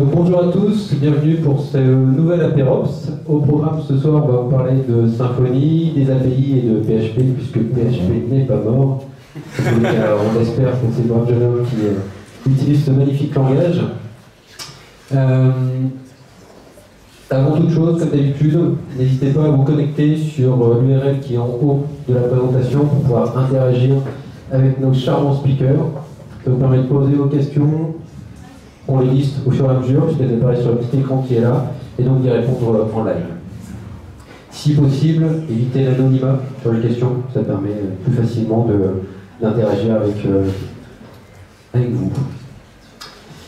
Donc, bonjour à tous, bienvenue pour ce nouvel Aperops. Au programme ce soir, on va vous parler de Symfony, des API et de PHP, puisque PHP n'est pas mort. on espère que c'est brave jeune homme qui euh, utilise ce magnifique langage. Euh, avant toute chose, comme d'habitude, n'hésitez pas à vous connecter sur euh, l'URL qui est en haut de la présentation pour pouvoir interagir avec nos charmants speakers. Ça vous permet de poser vos questions, les liste au fur et à mesure, puisqu'elles apparaissent sur le petit écran qui est là, et donc d'y répondre en live. Si possible, évitez l'anonymat sur les questions, ça permet plus facilement d'interagir avec, euh, avec vous.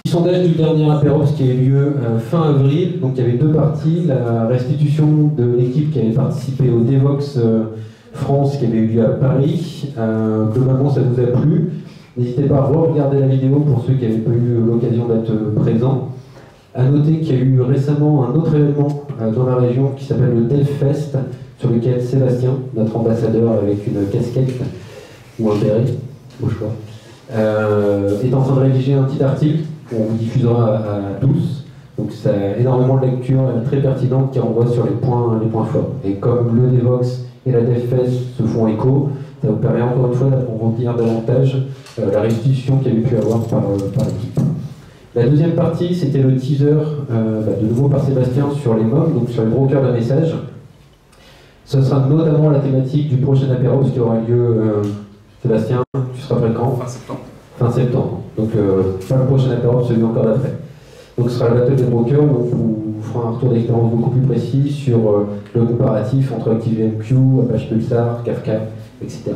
Le sondage du dernier Aperops qui a eu lieu euh, fin avril, donc il y avait deux parties, la restitution de l'équipe qui avait participé au Devox euh, France qui avait eu lieu à Paris. globalement, ça vous a plu. N'hésitez pas à regarder la vidéo pour ceux qui n'avaient pas eu l'occasion d'être présents. À noter qu'il y a eu récemment un autre événement euh, dans la région qui s'appelle le DevFest, sur lequel Sébastien, notre ambassadeur avec une casquette ou un béret, au choix, euh, est en train de rédiger un petit article qu'on vous diffusera à, tous. Donc c'est énormément de lecture très pertinente qui renvoie sur les points, forts. Et comme le Devox et la DevFest se font écho, ça vous permet encore une fois d'approfondir davantage euh, la restitution qu'il y avait pu avoir par, euh, par l'équipe. La deuxième partie, c'était le teaser, euh, bah, de nouveau par Sébastien, sur les mobs, donc sur les brokers de messages. Ce sera notamment la thématique du prochain apéro, qui aura lieu, Sébastien, tu seras prêt quand? Fin septembre. Fin septembre. Donc, pas le prochain apéro, celui encore d'après. Donc, ce sera la battle des brokers, donc on vous fera un retour d'expérience beaucoup plus précis sur le comparatif entre ActiveMQ, Apache Pulsar, Kafka, etc.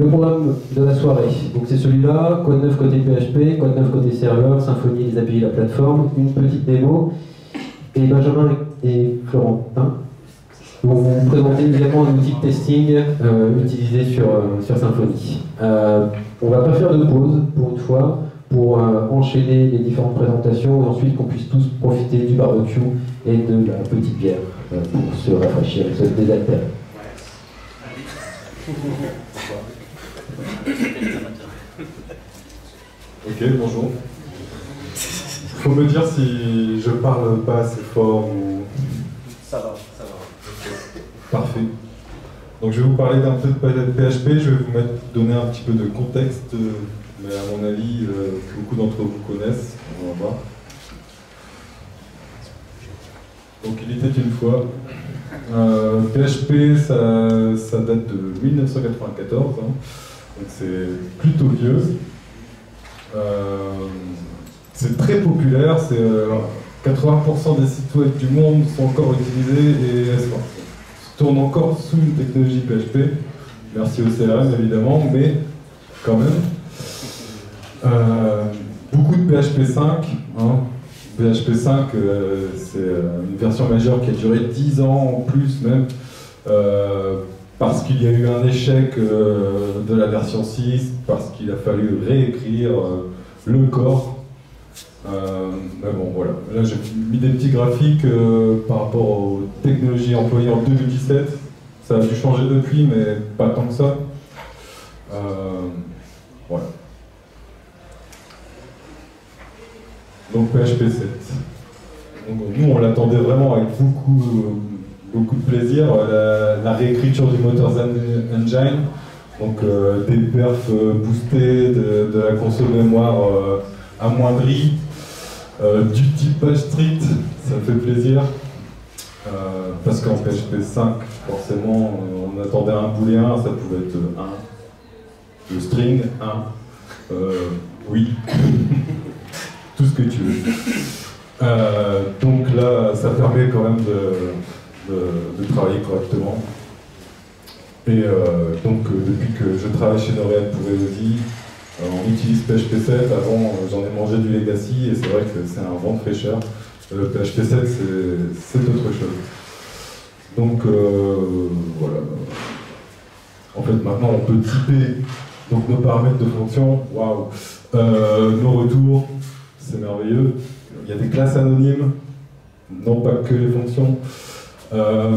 Le programme de la soirée, donc c'est celui-là, code 9 côté PHP, code 9 côté serveur, Symfony, les API, la plateforme, une petite démo, et Benjamin et Florentin vont vous présenter également un outil de testing euh, utilisé sur, euh, sur Symfony. Euh, on va pas faire de pause pour une fois, pour enchaîner les différentes présentations et ensuite qu'on puisse tous profiter du barbecue et de la petite bière pour se rafraîchir et se désaltérer. Ok, bonjour. Faut me dire si je parle pas assez fort ou. Ça va, ça va. Parfait. Donc je vais vous parler d'un peu de PHP, je vais vous mettre, donner un petit peu de contexte, mais à mon avis, euh, beaucoup d'entre vous connaissent. On va voir. Donc il était une fois. PHP, euh, ça, date de 1994, hein. C'est plutôt vieux. Euh, c'est très populaire, c'est 80% euh, des sites web du monde sont encore utilisés et tournent encore sous une technologie PHP. Merci au CRM évidemment, mais quand même. beaucoup de PHP 5, PHP 5, euh, c'est euh, une version majeure qui a duré 10 ans en plus même, euh, parce qu'il y a eu un échec de la version 6, parce qu'il a fallu réécrire le corps. mais bon, voilà. Là, j'ai mis des petits graphiques par rapport aux technologies employées en 2017. Ça a dû changer depuis, mais pas tant que ça. voilà. donc PHP 7. nous, on l'attendait vraiment avec beaucoup, beaucoup de plaisir, la, réécriture du Zen Engine, donc euh, des perfs euh, boostés, de, la console mémoire euh, amoindrie, du type page strict, ça fait plaisir. parce qu'en PHP 5, forcément, on attendait un booléen, ça pouvait être 1. Le string, 1. oui. tout ce que tu veux. Euh, donc là, ça permet quand même de, travailler correctement. Et euh, donc, euh, depuis que je travaille chez L'Oréal pour Elodie, on utilise PHP 7. Avant, j'en ai mangé du Legacy et c'est vrai que c'est un vent de fraîcheur. Le PHP 7, c'est autre chose. Donc, voilà. En fait, maintenant, on peut typer donc, nos paramètres de fonction. Waouh! nos retours, c'est merveilleux. Il y a des classes anonymes, non pas que les fonctions. Euh,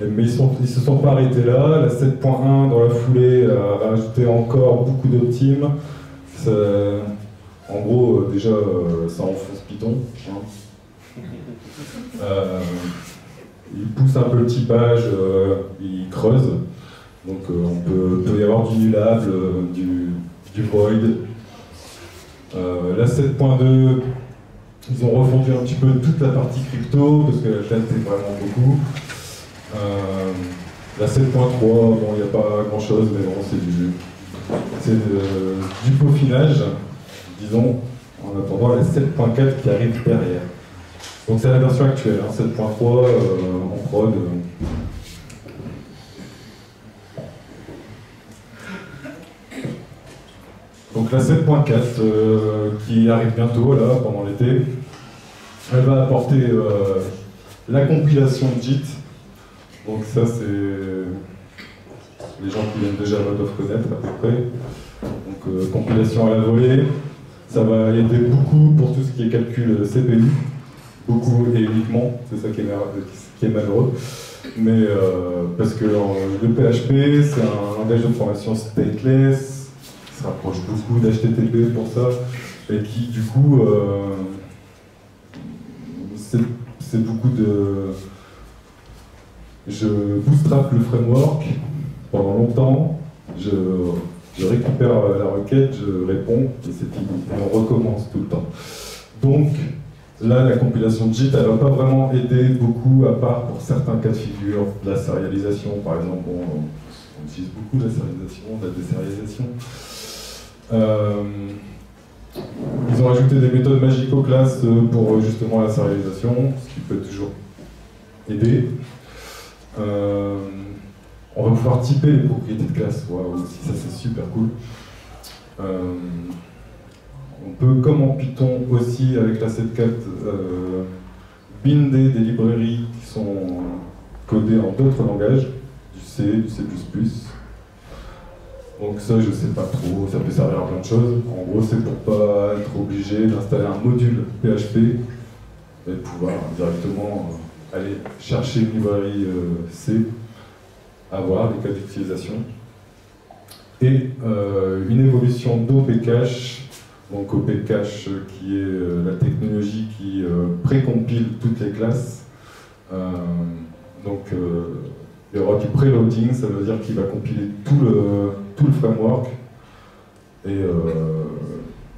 mais ils ne se sont pas arrêtés là. La 7.1 dans la foulée a rajouté encore beaucoup d'optimes. en gros, déjà, ça enfonce Python. Hein. il pousse un peu le typage, il creuse. Donc on peut, peut, y avoir du nullable, du, du void. la 7.2 ils ont refondu un petit peu toute la partie crypto, parce que la date est vraiment beaucoup. Euh, la 7.3, bon, il n'y a pas grand chose, mais bon, c'est du, c'est du peaufinage, disons, en attendant la 7.4 qui arrive derrière. Donc c'est la version actuelle, 7.3 hein, euh, en prod. Donc la 7.4 euh, qui arrive bientôt là pendant l'été, elle va apporter euh, la compilation JIT. Donc ça c'est les gens qui viennent déjà doivent connaître à peu près. Donc euh, compilation à la volée, ça va aider beaucoup pour tout ce qui est calcul CPU, beaucoup et uniquement, c'est ça qui est, malheureux. Mais parce que le PHP c'est un langage de formation stateless, se rapproche beaucoup d'HTTP pour ça, et qui du coup, euh, c'est beaucoup de... Je bootstrap le framework pendant longtemps, je, récupère la requête, je réponds, et c'est fini, et on recommence tout le temps. Donc, Là, la compilation de JIT, elle va pas vraiment aider beaucoup, à part pour certains cas de figure, la sérialisation, par exemple, on, on utilise beaucoup la sérialisation, la désérialisation. Euh, ils ont ajouté des méthodes magiques aux classes euh, pour euh, justement la sérialisation, ce qui peut toujours aider. on va pouvoir typer les propriétés de classe, waouh, ça c'est super cool. on peut, comme en Python aussi, avec la 7.4, binder des librairies qui sont codées en d'autres langages, du C, du C++, donc ça, je sais pas trop, ça peut servir à plein de choses. En gros, c'est pour pas être obligé d'installer un module PHP et pouvoir directement euh, aller chercher une librairie euh, C, avoir des cas d'utilisation. Et euh, une évolution d'OPCache, donc OPCache qui est la technologie qui précompile toutes les classes. donc il y aura du preloading, ça veut dire qu'il va compiler tout le, tout le framework. Et euh,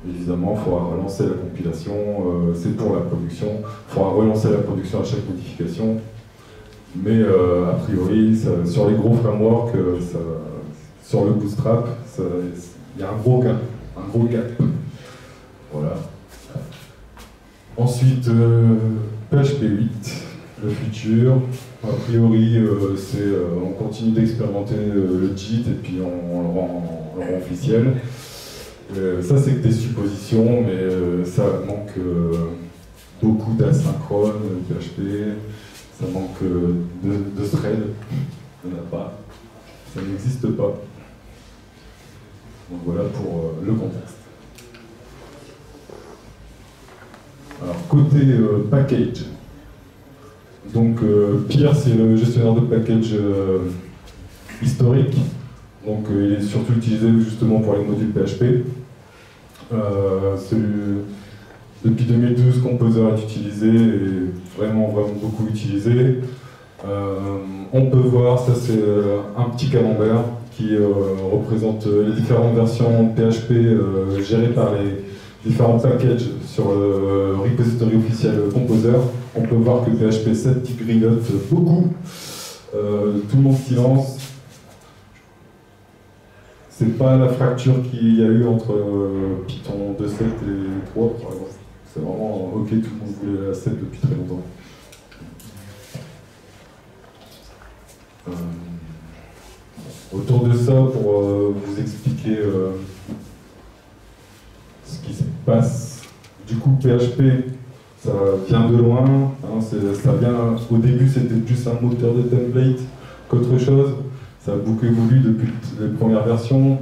évidemment, il faudra relancer la compilation, euh, c'est pour la production. Il faudra relancer la production à chaque modification. Mais euh, a priori, sur les gros frameworks, sur le Bootstrap, il y a un gros gap. Un gros gap. Voilà. Ensuite, PHP 8 le futur. A priori, euh, c'est, euh, on continue d'expérimenter euh, le JIT et puis on, le, rend, officiel. ça, c'est que des suppositions, mais ça manque beaucoup d'asynchrone, PHP, ça manque de, thread, il n'y en a pas, ça n'existe pas. Donc voilà pour le contexte. Alors, côté package, donc euh, Pierre, c'est le gestionnaire de package euh, historique. Donc euh, il est surtout utilisé justement pour les modules PHP. depuis 2012, Composer est utilisé et vraiment, vraiment beaucoup utilisé. on peut voir, ça c'est un petit camembert qui représente les différentes versions PHP gérées par les différents packages sur le repository officiel Composer on peut voir que PHP 7 grignote beaucoup. Euh, tout le monde silence. C'est pas la fracture qu'il y a eu entre euh, Python 2.7 et 3, C'est vraiment ok, tout le monde voulait la 7 depuis très longtemps. Euh, autour de ça, pour vous expliquer ce qui se passe, du coup, PHP ça vient de loin. Hein, ça vient, au début, c'était plus un moteur de template qu'autre chose. Ça a beaucoup évolué depuis les premières versions.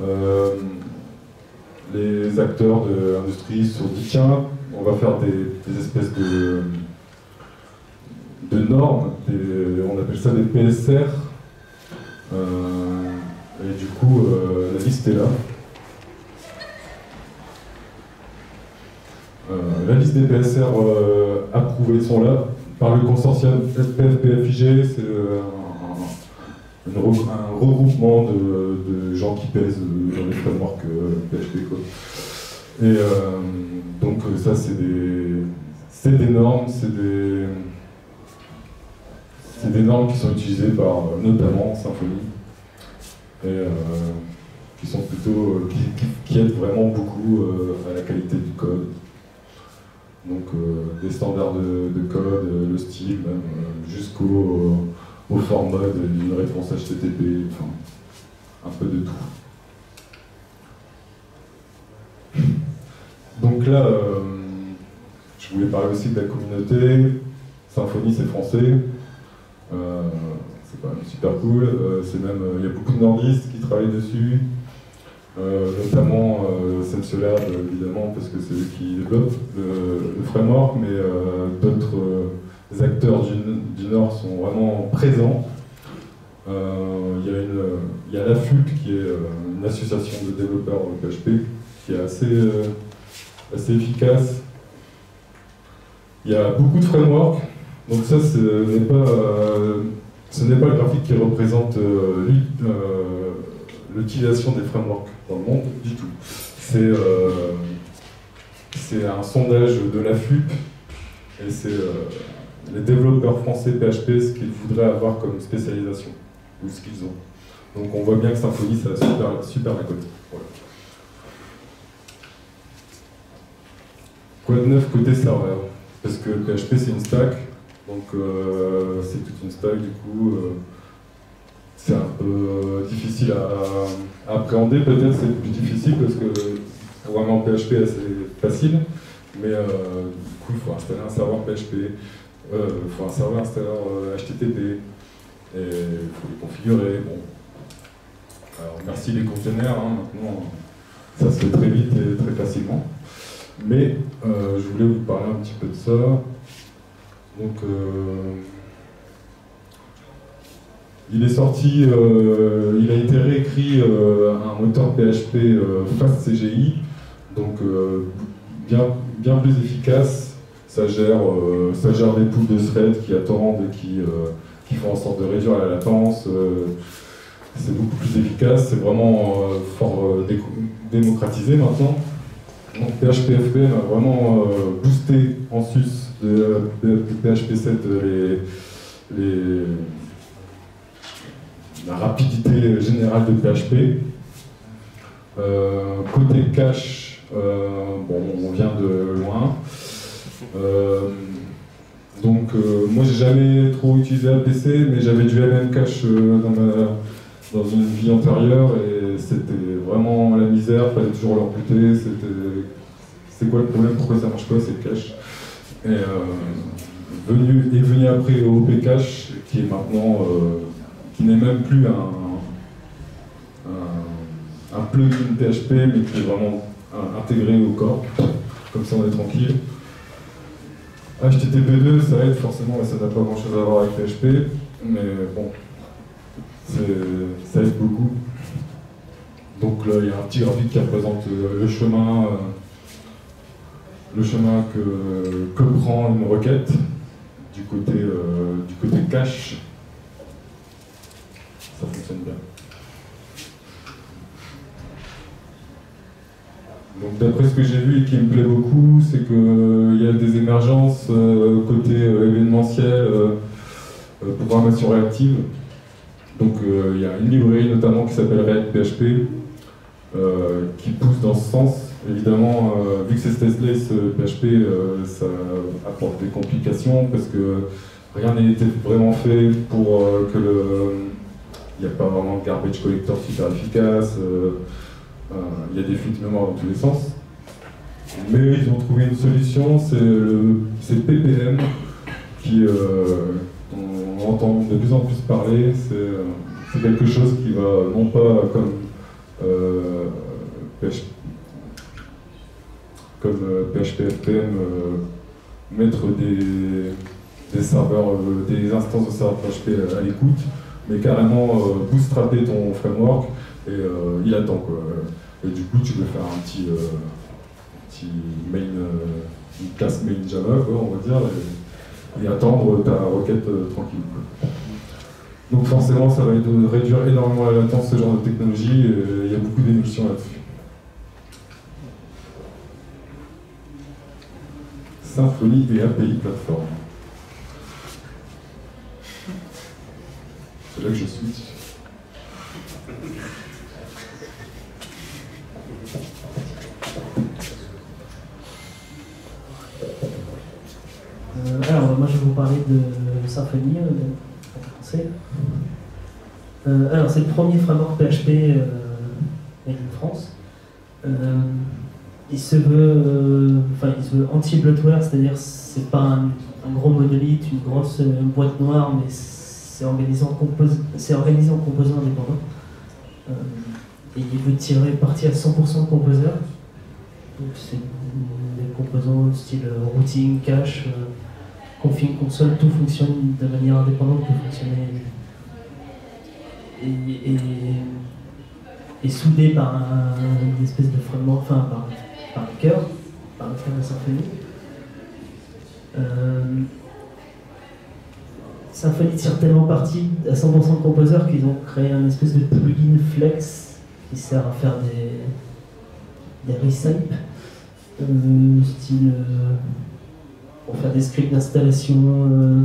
Euh, les acteurs de l'industrie dit tiens, on va faire des, espèces de, de normes, on appelle ça des PSR. Euh, et du coup, euh, la liste est là. La liste des PSR approuvés sont là par le consortium SPF-PFIG, c'est un, regroupement de, gens qui pèsent dans les frameworks PHP. Quoi. Et donc ça c'est des, des normes, c'est des normes qui sont utilisées par euh, notamment Symfony et euh, qui sont plutôt euh, qui, aident vraiment beaucoup à la qualité du code. Donc des standards de, code, le style, même jusqu'au au format d'une réponse HTTP, enfin un peu de tout. Donc là, je voulais parler aussi de la communauté. Symfony, c'est français. Euh, c'est quand même super cool. Euh, il y a beaucoup de nordistes qui travaillent dessus. Euh, notamment euh, Sensolab, évidemment, parce que c'est eux qui développent le, framework, mais d'autres acteurs du, Nord sont vraiment présents. Il y, a la FUP, qui est une association de développeurs PHP, qui est assez, efficace. Il y a beaucoup de frameworks, donc ça, ce n'est pas, euh, pas le graphique qui représente euh, euh, l'utilisation des frameworks monde du tout. C'est c'est un sondage de la FUP et c'est les développeurs français PHP ce qu'ils voudraient avoir comme spécialisation ou ce qu'ils ont. Donc on voit bien que Symfony ça a super, super à côté. Quoi de neuf côté serveur? Parce que PHP c'est une stack, donc euh, c'est toute une stack du coup. Euh, c'est un peu euh, difficile à, appréhender, peut-être c'est plus difficile parce que vraiment PHP c'est facile, mais du coup il faut installer un serveur PHP, il faut un serveur installeur HTTP, et il faut les configurer. Bon. Alors merci les containers, hein, maintenant ça se fait très vite et très facilement. Mais je voulais vous parler un petit peu de ça. Donc, euh, il est sorti, euh, il a été réécrit euh, un moteur PHP Fast CGI, donc bien, bien plus efficace. Ça gère, ça gère des poules de threads qui attendent et qui, qui font en sorte de réduire la latence. c'est beaucoup plus efficace, c'est vraiment fort démocratisé maintenant. Donc PHPFP a vraiment boosté en sus de, PHP 7 la rapidité générale de PHP. Euh, côté cache, euh, bon, on vient de loin. Euh, donc moi j'ai jamais trop utilisé APC, mais j'avais du LM cache dans, dans une vie antérieure et c'était vraiment la misère, fallait toujours leur c'était c'est quoi le problème, pourquoi ça marche pas, c'est le cache. Et, venu, est venu après OP Cache, qui est maintenant, qui n'est même plus un, plugin PHP, mais qui est vraiment intégré au corps. Comme ça, on est tranquille. HTTP2, ça aide forcément, mais ça n'a pas grand chose à voir avec PHP, mais bon, ça aide beaucoup. Donc là, il y a un petit graphique qui représente euh, le chemin le chemin que, que, prend une requête du côté, euh, du côté cache, fonctionne bien. Donc d'après ce que j'ai vu et qui me plaît beaucoup, c'est qu'il euh, y a des émergences euh, côté événementiel, programmation réactive. Donc il y a une librairie notamment qui s'appelle ReactPHP qui pousse dans ce sens Évidemment, euh, vu que c'est stateless, PHP, euh, ça apporte des complications parce que rien n'a été vraiment fait pour euh, que le. Il n'y a pas vraiment de garbage collector super efficace, il y a des fuites mémoire dans tous les sens. Mais ils ont trouvé une solution, c'est PPM, qui on entend de plus en plus parler. C'est quelque chose qui va non pas comme PHP comme PHP euh, FPM, euh, mettre des, serveurs, euh, des instances de serveurs PHP à l'écoute, mais carrément bootstrapper ton framework et il attend quoi. Et du coup tu peux faire un petit petit main, une classe main Java, on va dire, et, attendre ta requête tranquille. Donc forcément, ça va réduire énormément la latence, ce genre de technologie, et il y a beaucoup d'émissions là-dessus. Symfony et API plateforme. C'est là que je suis. Euh, alors, moi je vais vous parler de Symfony euh, en français. Euh, alors, c'est le premier framework PHP euh, en France. il se veut, enfin, veut anti-bloatware, c'est-à-dire c'est pas un, gros monolithe, une grosse boîte noire, mais c'est organisé, en composants indépendants. et il veut tirer parti à 100% de composeurs. Donc c'est des composants style routing, cache, config console, tout fonctionne de manière indépendante que fonctionner et, et, soudé par un, une espèce de framework, enfin par, par cœur, par le cœur de Symfony. Euh, Symfony tire tellement parti à 100% de composeurs qu'ils ont créé un espèce de plugin flex qui sert à faire des, des euh, style euh, pour faire des scripts d'installation euh,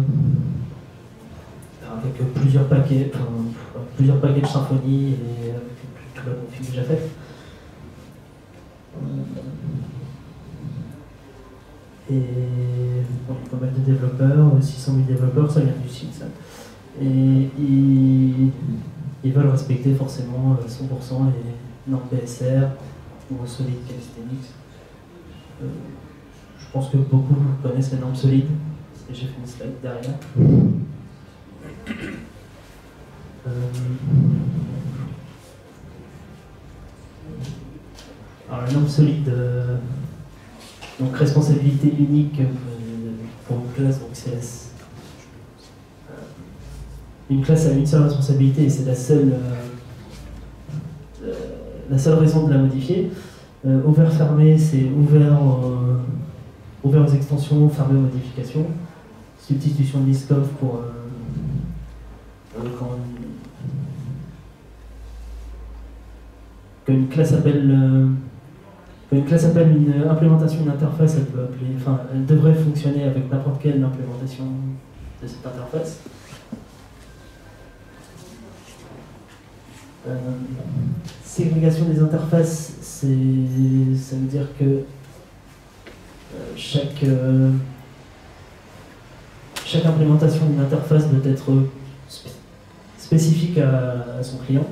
avec plusieurs paquets, plusieurs paquets de Symfony et avec toute la config déjà faite. Et pas mal de développeurs, 600 000 développeurs, ça vient du site. Et ils, veulent respecter forcément 100% les normes PSR ou Solid Calisthenics. Euh, je pense que beaucoup connaissent les normes solides, et j'ai fait une slide derrière. Euh, alors la norme solide, euh, donc responsabilité unique euh, pour une classe, donc c'est une classe a une seule responsabilité et c'est la seule, la seule raison de la modifier. ouvert fermé, c'est ouvert ouvert aux extensions, fermé aux modifications. Substitution de Liskov pour euh, euh, quand, une classe appelle euh, une classe appelle une implémentation d'une interface, elle elle devrait fonctionner avec n'importe quelle implémentation de cette interface. ségrégation des interfaces, ça veut dire que chaque, euh, chaque implémentation d'une interface doit être spécifique à, son client.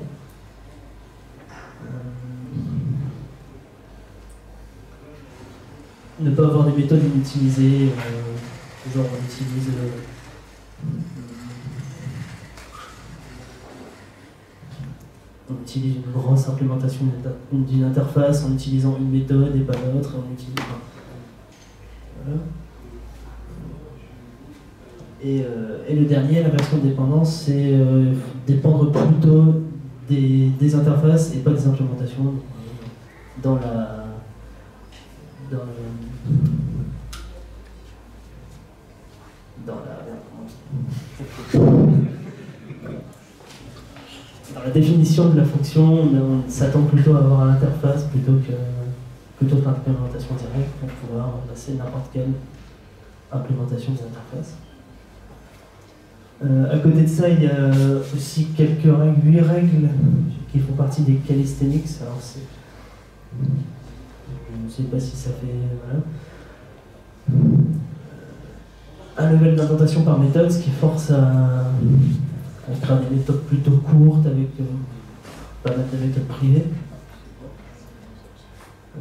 Ne pas avoir des méthodes inutilisées, euh, genre on utilise on utilise une grosse implémentation d'une interface en utilisant une méthode et pas l'autre, on utilise euh, et, le dernier, la version de dépendance, c'est euh, dépendre plutôt des, interfaces et pas des implémentations dans la. Dans, dans la. Dans la définition de la fonction, on s'attend plutôt à avoir l'interface plutôt que plutôt que l'implémentation directe pour pouvoir remplacer n'importe quelle implémentation des interfaces. Euh, à côté de ça, il y a aussi quelques règles, 8 règles qui font partie des calisthenics. Alors c'est, ne sais pas si ça fait voilà. Un level d'intentation par méthode, ce qui force à, créer des méthodes plutôt courtes avec euh, pas mal de méthodes privées. Euh,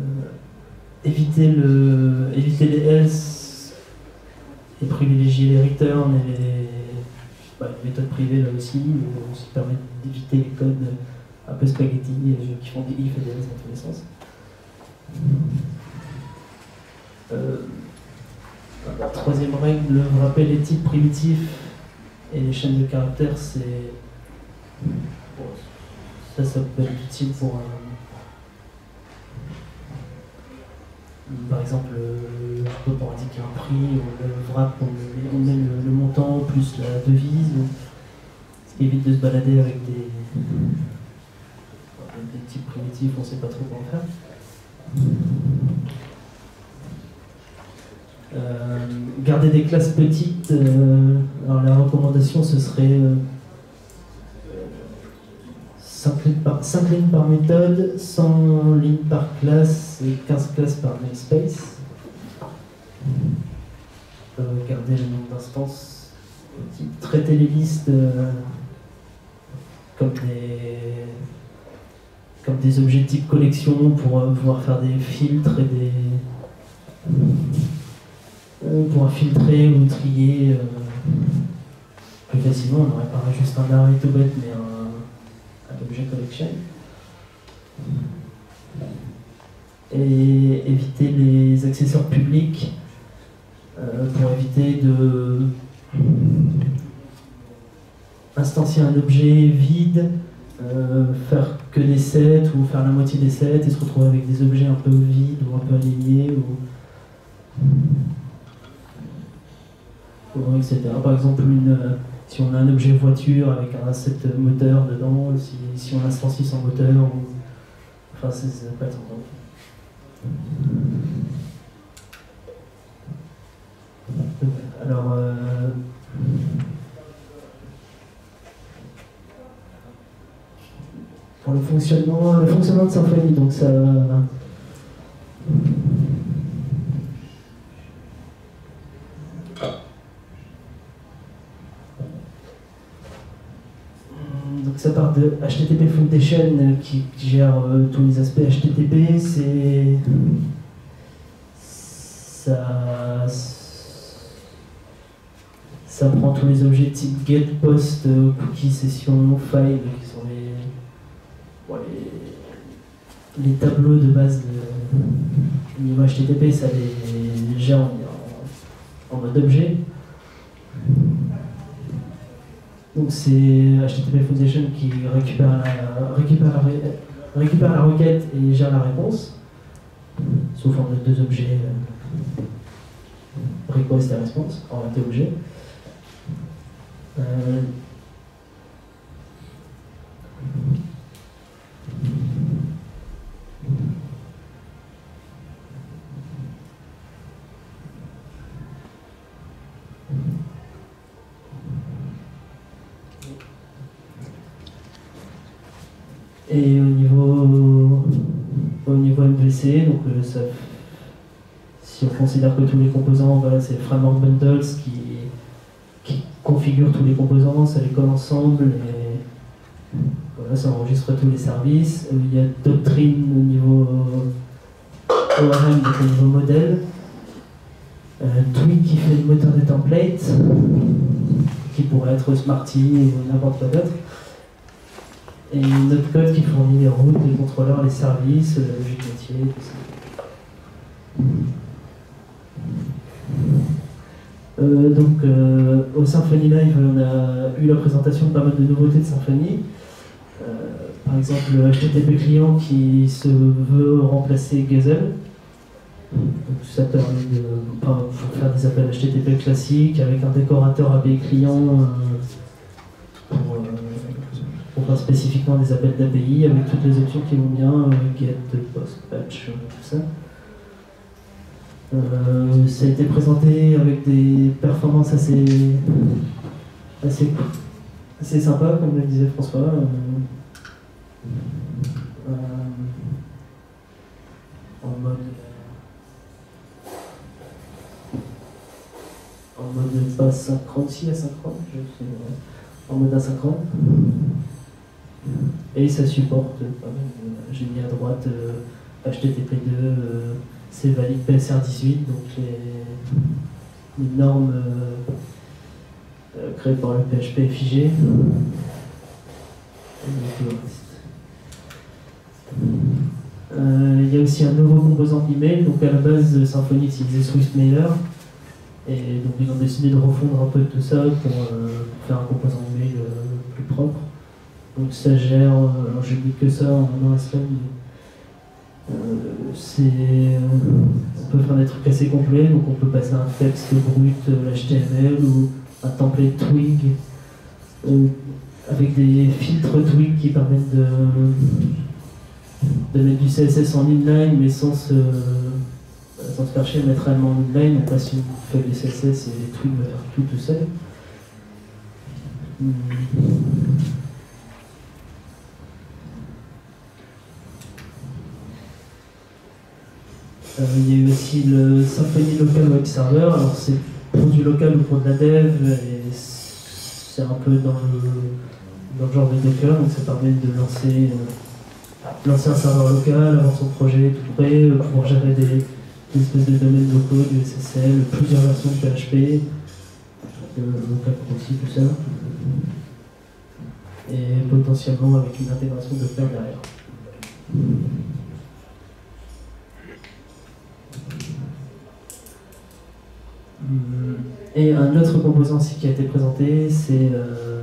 éviter, le, éviter les else et privilégier les returns et les, bah, méthodes privées là aussi, euh, qui permettent d'éviter les codes un peu spaghetti euh, qui font des if et des else dans tous les sens. La troisième règle, rappeler les types primitifs et les chaînes de caractères, c'est. ça, ça peut être utile pour un Par exemple, euh, pour indiquer un prix, on le wrap, on met, on le, le montant plus la devise, ce qui évite de se balader avec des, des types primitifs, on ne sait pas trop quoi en faire. Euh, garder des classes petites, euh, alors la recommandation ce serait euh, 5 lignes, par, 5 lignes par méthode, 100 lignes par classe et 15 classes par namespace. Euh, garder le nombre d'instances, traiter les listes euh, comme des comme des objets type collection pour euh, pouvoir faire des filtres et des euh, pour filtrer ou trier euh, plus facilement. On n'aurait pas juste un array tout bête, mais un, un objet collection. Et éviter les accessoires publics pour éviter de instancier un objet vide, faire que des sets ou faire la moitié des sets et se retrouver avec des objets un peu vides ou un peu alignés ou etc. Par exemple, euh, si on a un objet voiture avec un asset moteur dedans, si, si on instancie son moteur, ou... enfin, c'est peut être Alors, euh, pour le fonctionnement, le fonctionnement de Symfony, donc ça. Donc ça part de HTTP Foundation euh, qui, gère euh, tous les aspects HTTP. C'est ça, ça prend tous les objets type get, post, euh, cookie, session, file, les, tableaux de base de au niveau HTTP. Ça les gère en, mode objet. Donc c'est HTTP Foundation qui récupère la, récupère, récupère la requête et gère la réponse sous forme de deux objets euh, request et response orienté objet. Euh, Et au niveau, au niveau MVC, donc euh, si on considère que tous les composants, voilà, c'est Framework Bundles qui, qui configure tous les composants, ça les colle ensemble voilà, ça enregistre tous les services. Euh, Il y a Doctrine au niveau ORM, donc au niveau modèle. Euh, Twig qui fait le moteur des templates, qui pourrait être Smarty ou n'importe quoi d'autre. Et notre code qui fournit les routes, les contrôleurs, les services, la logique métier, tout ça. Euh, donc euh, au Symfony Live, on a eu la présentation de pas mal de nouveautés de Symfony. Euh, par exemple, le HTTP client qui se veut remplacer Gazelle. Donc, ça permet de faire des appels HTTP classiques avec un décorateur API client euh, pour, euh, pour faire spécifiquement des appels d'API avec toutes les options qui vont bien, get, post, patch, tout ça. Ça a été présenté avec des performances assez, assez, assez sympas, comme le disait François. Euh, euh, en mode. En mode pas synchrone, si asynchrone, je sais, en mode asynchrone. Et ça supporte pas mal. J'ai mis à droite euh, HTTP2, euh, c'est valide PSR18, donc les, les normes euh, euh, créées par le PHP figé. Euh, Il y a aussi un nouveau composant email, donc à la base Symfony utilisait SwiftMailer. Et donc ils ont décidé de refondre un peu tout ça pour, euh, faire un composant email euh, plus propre. Donc ça gère, euh, alors j'ai vu que ça en la semaine, c'est, on peut faire des trucs assez complets, donc on peut passer un texte brut, HTML ou un template Twig avec des filtres Twig qui permettent de, de mettre du CSS en inline mais sans se, sans se faire mettre réellement en inline. On passe une feuille de CSS et Twig va faire tout tout seul. Euh, il y a aussi le Symfony Local Web Server. Alors c'est pour du local ou pour de la dev, c'est un peu dans le, dans le genre de Docker, donc ça permet de lancer, euh, lancer un serveur local, avoir son projet tout prêt, euh, pouvoir gérer des, espèces de domaines locaux, du SSL, plusieurs versions de PHP, local proxy, tout ça. Et potentiellement avec une intégration Docker derrière. Et un autre composant aussi qui a été présenté, c'est euh,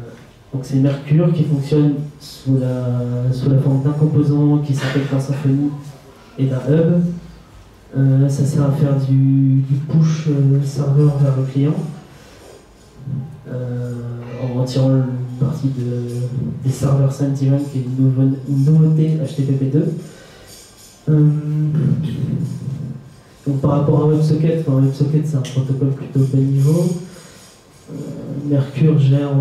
Mercure qui fonctionne sous la, sous la forme d'un composant qui s'appelle un Symfony et d'un hub. Euh, ça sert à faire du, push serveur vers le client en tirant une partie de, des serveurs Sentiment qui est une, nouveauté HTTP2. Donc par rapport à WebSocket, WebSocket c'est un protocole plutôt bas niveau. Euh, Mercure gère,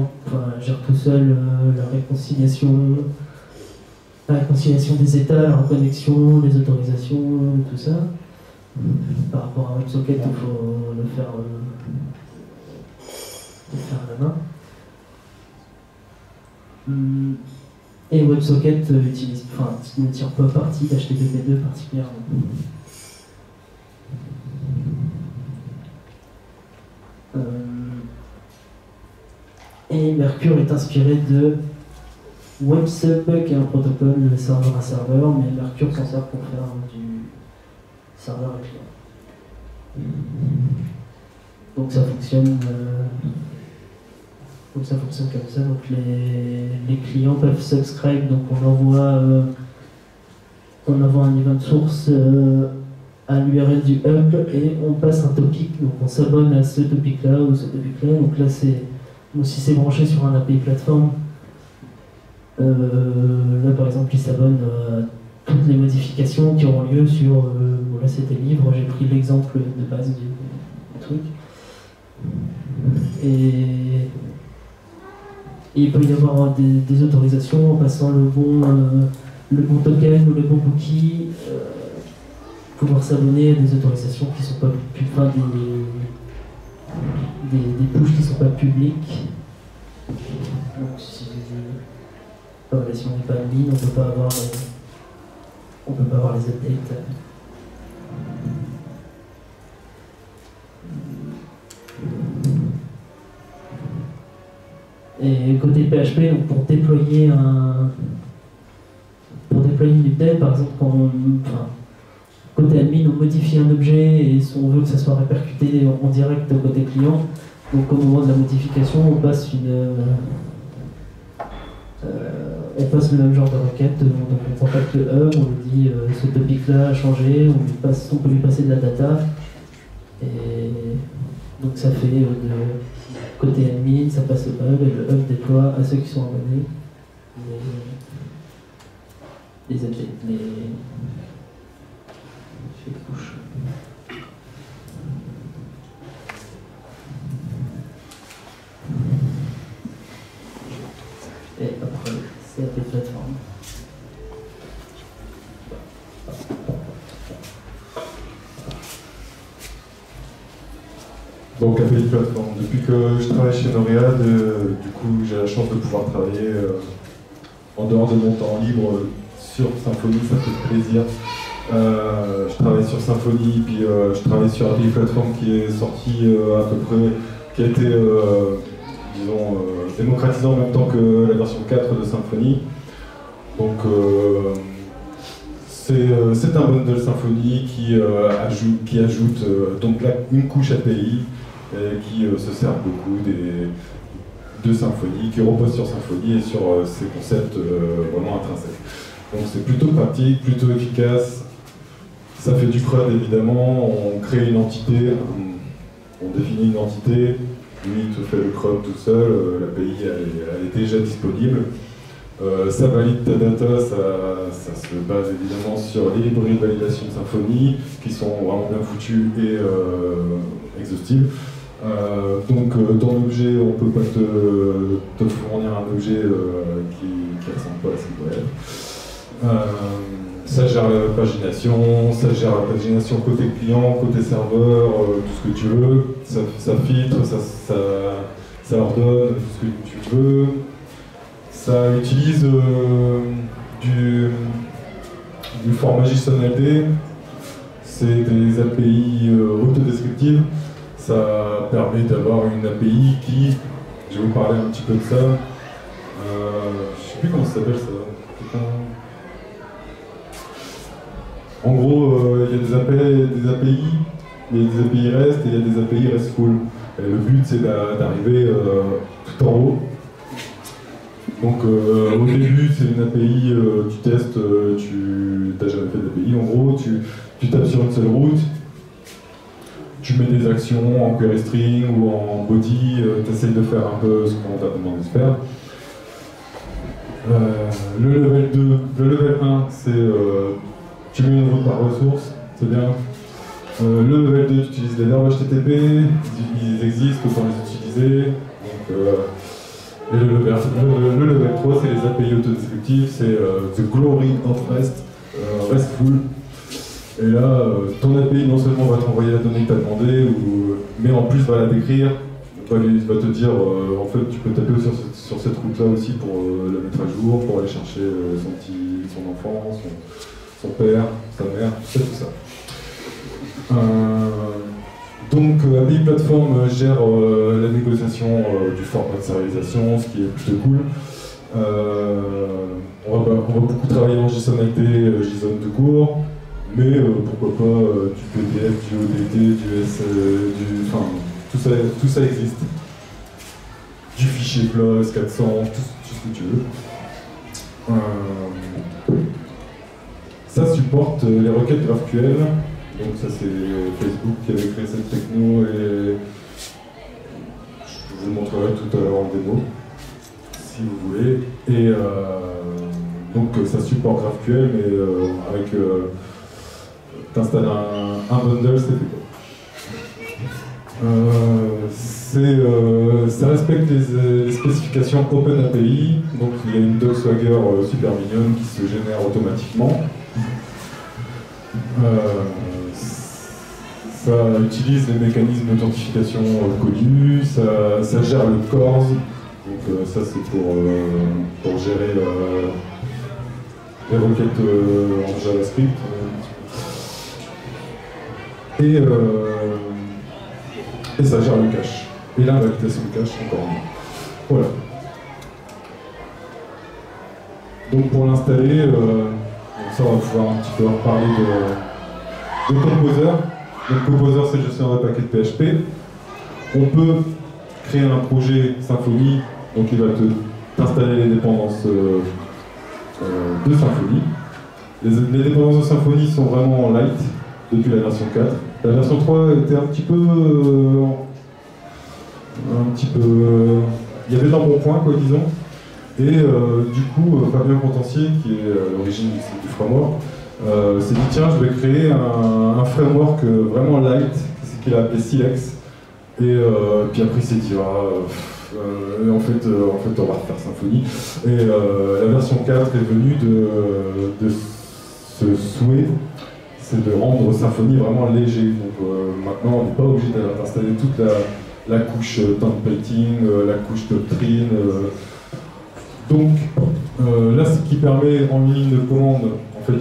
gère tout seul euh, la réconciliation, la réconciliation des états, la reconnexion, les autorisations, tout ça. Par rapport à WebSocket, il faut le faire, euh, faire à la main. Et WebSocket utilise, ne tire pas parti d'HTTP2 particulièrement. Mercure est inspiré de WebSub, qui est un protocole serveur à serveur, mais Mercure s'en sert pour faire du serveur à client. Donc ça fonctionne, euh, donc ça fonctionne comme ça. Donc les, clients peuvent subscribe, donc on envoie, euh, on envoie un event source à l'URL du hub et on passe un topic, donc on s'abonne à ce topic-là ou ce topic-là. Donc là, c'est si c'est branché sur un API plateforme, euh, là par exemple, il s'abonne à toutes les modifications qui auront lieu sur. Euh, c'était livre, j'ai pris l'exemple de base du, truc. Et, il peut y avoir des, autorisations en passant le bon, euh, le bon token ou le bon cookie pouvoir s'abonner à des autorisations qui sont pas enfin, des, des, des qui sont pas publiques. Donc si, voilà, si on n'est pas en ligne, on peut pas avoir on peut pas avoir les updates. Et côté PHP, donc pour déployer un pour déployer une update, par exemple, quand on, enfin, côté admin, on modifie un objet et on veut que ça soit répercuté en, direct côté client. Donc au moment de la modification, on passe une, euh, on passe le même genre de requête. Donc on contacte le hub, on lui dit euh, ce topic là a changé, on, lui passe, on peut lui passer de la data. Et donc ça fait euh, de côté admin, ça passe au hub et le hub déploie à ceux qui sont abonnés les, les, les après, c'est la plateforme. Donc. Depuis que je travaille chez Noread, du coup j'ai la chance de pouvoir travailler euh, en dehors de mon temps libre sur Symfony, ça fait plaisir. Euh, je travaille sur Symfony, puis euh, je travaille sur API Platform qui est sorti euh, à peu près, qui a été, disons, démocratisé en même temps que la version 4 de Symfony. Donc c'est un bundle Symfony qui ajoute, donc là, une couche API et qui se sert beaucoup des, de Symfony, qui repose sur Symfony et sur ses concepts vraiment intrinsèques. Donc c'est plutôt pratique, plutôt efficace, Ça fait du CRUD évidemment, on crée une entité, on définit une entité, lui te fait le CRUD tout seul, euh, l'API elle, est déjà disponible. Euh, ça valide ta data, ça, se base évidemment sur les librairies de validation de Symfony, qui sont vraiment bien foutues et euh, exhaustives. donc ton objet, on ne peut pas te, fournir un objet qui ne ressemble pas à ce qu'il. Ça gère la pagination, ça gère la pagination côté client, côté serveur, euh, tout ce que tu veux. Ça, filtre, ça, ordonne tout ce que tu veux. Ça utilise euh, du, format JSON-LD. C'est des API euh, autodescriptives. Ça permet d'avoir une API qui, je vais vous parler un petit peu de ça. je ne sais plus comment ça s'appelle ça. En gros, euh, il y a des API, il y a des API REST et il y a des API RESTful. Et le but, c'est d'arriver euh, tout en haut. Donc euh, au début, c'est une API, tu testes, tu n'as jamais fait d'API. En gros, tu, tapes sur une seule route, tu mets des actions en query string ou en body, tu essayes de faire un peu ce qu'on t'a demandé de faire. le level 2, le level 1, c'est tu mets une route par ressource, c'est bien. Euh, le level 2, tu utilises les verbes HTTP, ils existent, autant les utiliser. Donc, euh, et le level, le, level 3, c'est les API autodescriptives, c'est euh, The Glory of REST, RESTful. Et là, ton API non seulement va t'envoyer la donnée que tu as demandé, mais en plus va la décrire, va, va te dire, en fait, tu peux taper sur, sur cette route-là aussi pour la mettre à jour, pour aller chercher son, petit, son enfant, son père, sa mère, tout ça, tout ça. Euh, donc API Platform gère euh, la négociation euh, du format de sérialisation, ce qui est plutôt cool. On va, beaucoup travailler en JSON-IP, JSON de cours, mais pourquoi pas du PDF, du ODT, du S, du, enfin, tout ça, tout ça existe. Du fichier PLOS, 400, tout, ce que tu veux. Ça supporte euh, les requêtes GraphQL. Donc ça c'est Facebook qui avait créé cette techno et je vous montrerai tout à l'heure en démo si vous voulez. Et euh, donc ça supporte GraphQL mais euh, avec t'installes un, bundle, c'est fait ça respecte les, spécifications OpenAPI, donc il y a une DocSwagger super mignonne qui se génère automatiquement. Euh, ça utilise les mécanismes d'authentification euh, connus, ça, gère le CORS, donc euh, ça c'est pour, pour gérer les requêtes en JavaScript. Et, et ça gère le cache. Et là, validation de cache encore. Voilà. Donc pour l'installer, ça on va pouvoir un petit peu reparler de, de Composer. Donc Composer c'est gestionnaire de paquets de PHP. On peut créer un projet Symfony, donc il va t'installer les dépendances euh, euh, de Symfony. Les, dépendances de Symfony sont vraiment en light depuis la version 4. La version 3 était un petit peu... Euh, un petit peu... il y avait point quoi, disons. Et euh, du coup, euh, Fabien Contencier, qui est à l'origine du framework, euh, s'est dit tiens, je vais créer un, framework vraiment light, qu'il a appelé Silex. Et puis après, il s'est dit ah, en, fait, en fait, on va refaire Symfony. Et la version 4 est venue de, ce souhait, c'est de rendre Symfony vraiment léger. Donc maintenant, on n'est pas obligé d'installer toute la, la couche templating, la couche doctrine. Donc euh, là, ce qui permet en ligne de commande en fait,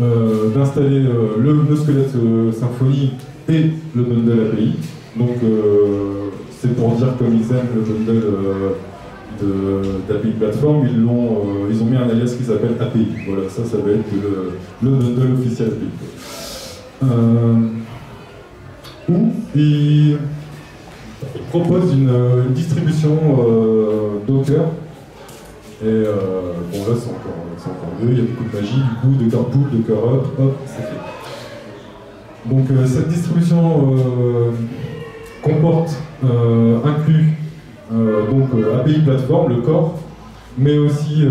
euh, d'installer euh, le, squelette Symfony et le bundle API. Donc c'est pour dire comme ils aiment le bundle d'API Platform, ils, ont, ils ont mis un alias qui s'appelle API. Voilà, ça, ça va être le, bundle officiel API. où ils proposent une, distribution Docker et euh, bon là c'est encore, encore mieux, il y a beaucoup de magie, du coup, de carpool, de up, hop, c'est fait. Donc cette distribution comporte, inclut donc API plateforme, le core, mais aussi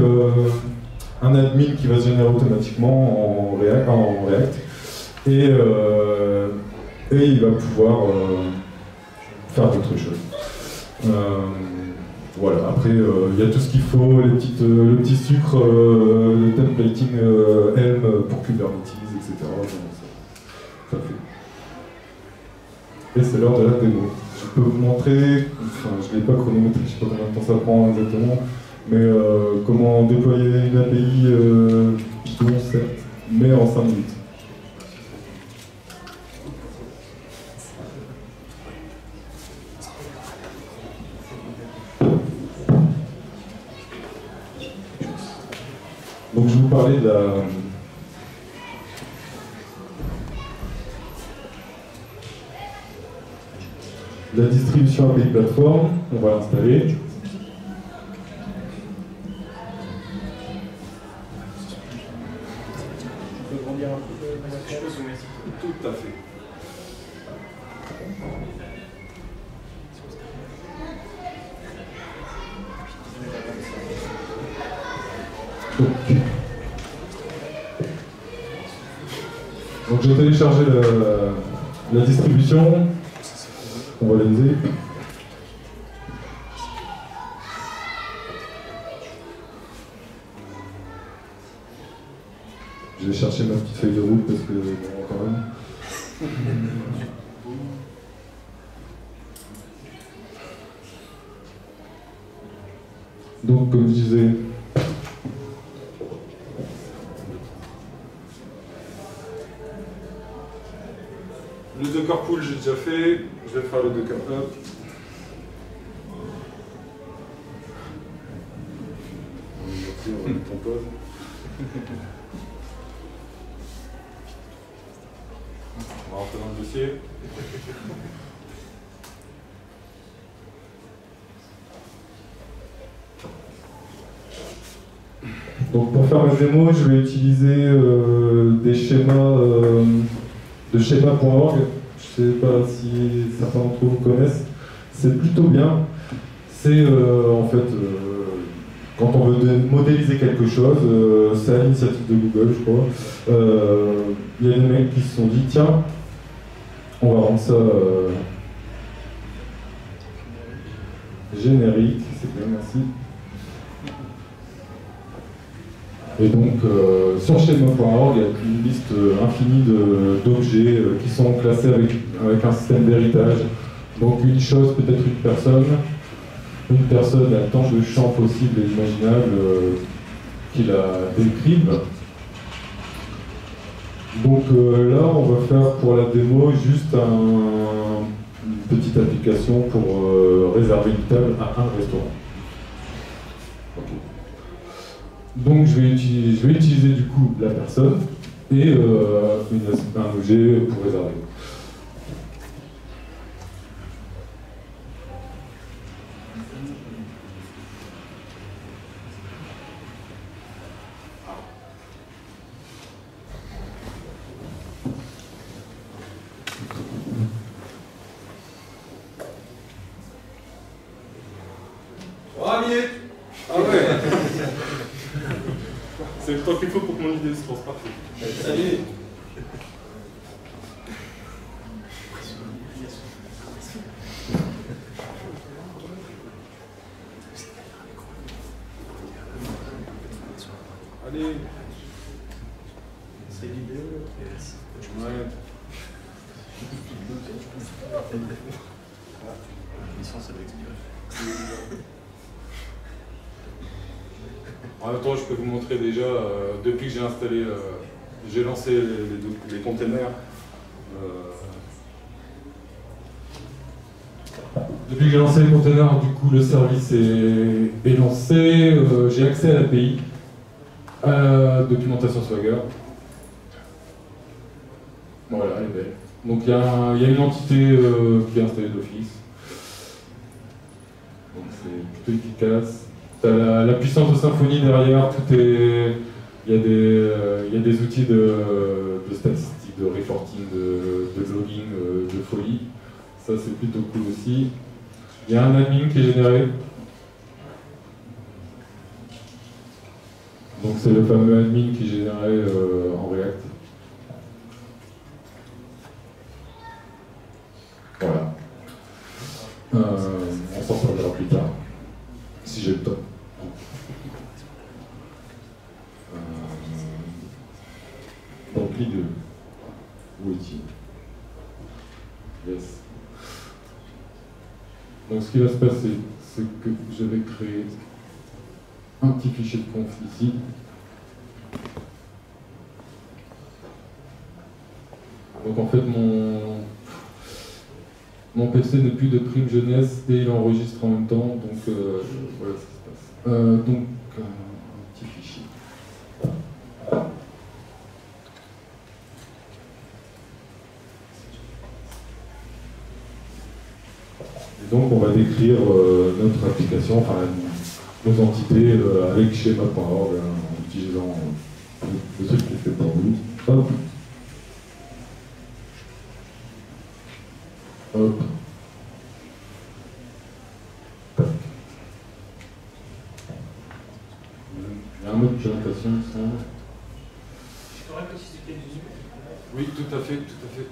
un admin qui va se générer automatiquement en React, et, et il va pouvoir faire d'autres choses. Voilà, après, euh, il y a tout ce qu'il faut, les petites, euh, le petit sucre, euh, le templating M pour Kubernetes, etc. Et c'est l'heure de la démo. Je peux vous montrer, enfin, je ne l'ai pas chronométré, je ne sais pas combien de temps ça prend exactement, mais comment déployer une API Python, certes, mais en 5 minutes. Donc je vais vous parler de la, la distribution API plateforme. On va l'installer. Tout à fait. J'ai téléchargé la, la distribution, on va l'analyser. Je vais chercher ma petite feuille de route parce que bon, quand même. Donc comme je disais, Le Docker Pool, j'ai déjà fait. Le Docker Up. On va rentrer dans le dossier. Donc pour faire ma démo, je vais utiliser euh, des schémas euh, de schéma.org. Je ne sais pas si certains d'entre vous connaissent. C'est plutôt bien. C'est euh, en fait, euh, quand on veut modéliser quelque chose, euh, c'est à l'initiative de Google, je crois. Il y a des mecs qui se sont dit tiens, on va rendre ça générique. C'est bien, merci. Et donc, euh, sur schema.org, il y a une liste euh, infinie d'objets euh, qui sont classés avec, un système d'héritage. Donc, une chose, peut-être une personne. Une personne a tant de champs possibles et imaginables qu'il la décrive. Donc là, on va faire pour la démo juste une petite application pour réserver une table à un restaurant. Donc je vais, utiliser, du coup la personne et euh, un objet pour réserver. déjà, euh, depuis que j'ai euh, j'ai lancé les, containers. Euh, depuis que j'ai lancé les containers, du coup, le service est, lancé. j'ai accès à l'API, documentation Swagger. Voilà, elle est belle. Donc il y, a une entité qui est installée d'office. Donc c'est plutôt efficace. T'as la, puissance de Symfony derrière, tout est. Il y, a des, euh, y a des outils de, statistiques, de reporting, de, de logging, euh, de folie. Ça, c'est plutôt cool aussi. Il y a un admin qui est généré. Donc c'est le fameux admin qui est généré euh, en React. Voilà. On s'en sortira plus tard, si j'ai le temps. Euh, donc ce qui va se passer, c'est que je vais créer un petit fichier de conf ici. Donc en fait mon, mon PC n'est plus de prime jeunesse et il enregistre en même temps, donc euh, voilà ce qui se passe. Euh, euh, un petit fichier. Et donc on va décrire euh, notre application, enfin nos entités euh, avec schéma.org hein, en utilisant euh, le truc qui est fait pour vous. Hop. Hop. Tac. Il y a un mode de présentation, ça. Je t'aurais précisé quel visu Oui, tout à fait, tout à fait.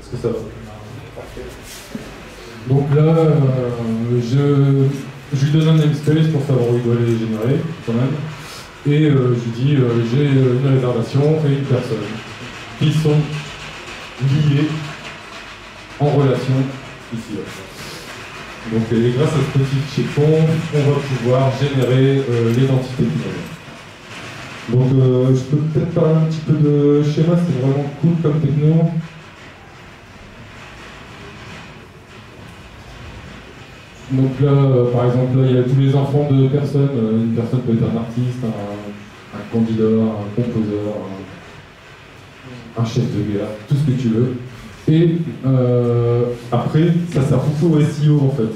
Est-ce que ça va Donc là, euh, je, je lui donne un namespace pour savoir où il doit les générer, quand même. Et euh, dis, euh, j'ai une réservation et une personne qui sont liées en relation ici. Donc grâce à ce petit conf, on va pouvoir générer euh, l'identité. Donc je peux peut-être parler un petit peu de schéma, c'est vraiment cool comme techno. Donc là, par exemple, là, il y a tous les enfants de personnes. Une personne peut être un artiste, un, un candidat, un composeur, un, chef de guerre, tout ce que tu veux. Et euh, après, ça sert beaucoup au SEO en fait.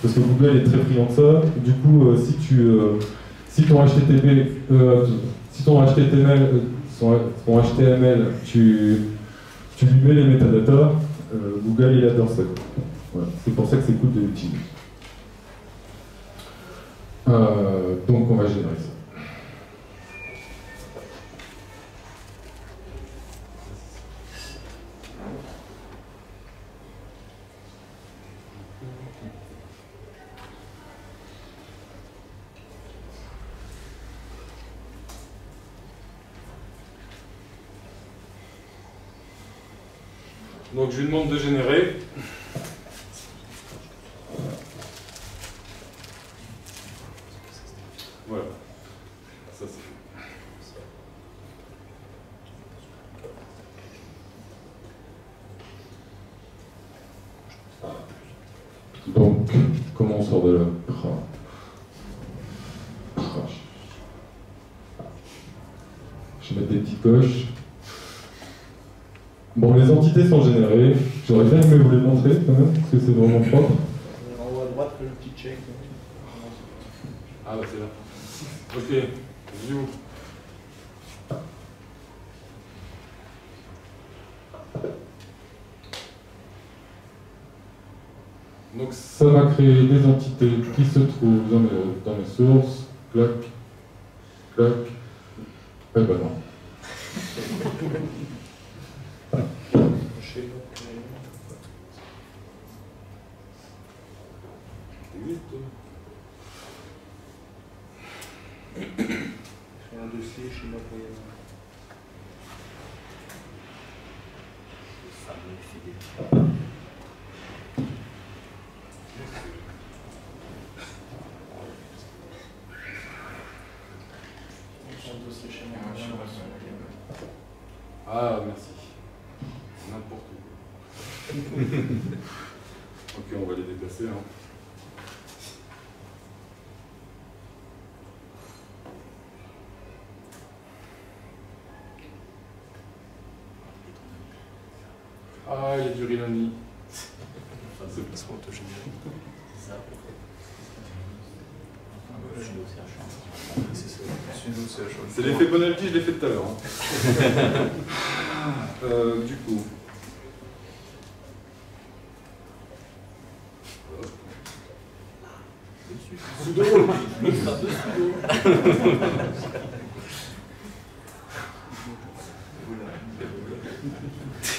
Parce que Google est très friand de ça. Du coup, euh, si tu euh, si ton HTTP, si ton HTML, ton HTML, tu, tu lui mets les métadatas, Google il adore ça. C'est pour ça que c'est cool de l'utiliser. Donc on va générer ça. Donc je lui demande de générer. Voilà. Ça c'est fait. Donc, comment on sort de là. Je vais mettre des petites coches. Les entités sont générées. J'aurais bien aimé vous les montrer quand même, parce que c'est vraiment propre. En haut à droite, le petit check. Ah bah c'est là. Ok, view. Donc ça va créer des entités qui se trouvent dans mes, dans mes sources. Clac, clac. Eh ben non. Créer un dossier chez moi pour y aller. Ça me fait Un dossier chez moi. Ah, merci. N'importe quoi. ok, on va les déplacer. Hein. Ah, il y a du Rilani. C'est autogénérique. C'est ça. C'est l'effet Bonaldi, je l'ai fait tout à l'heure. hein. Euh, du coup.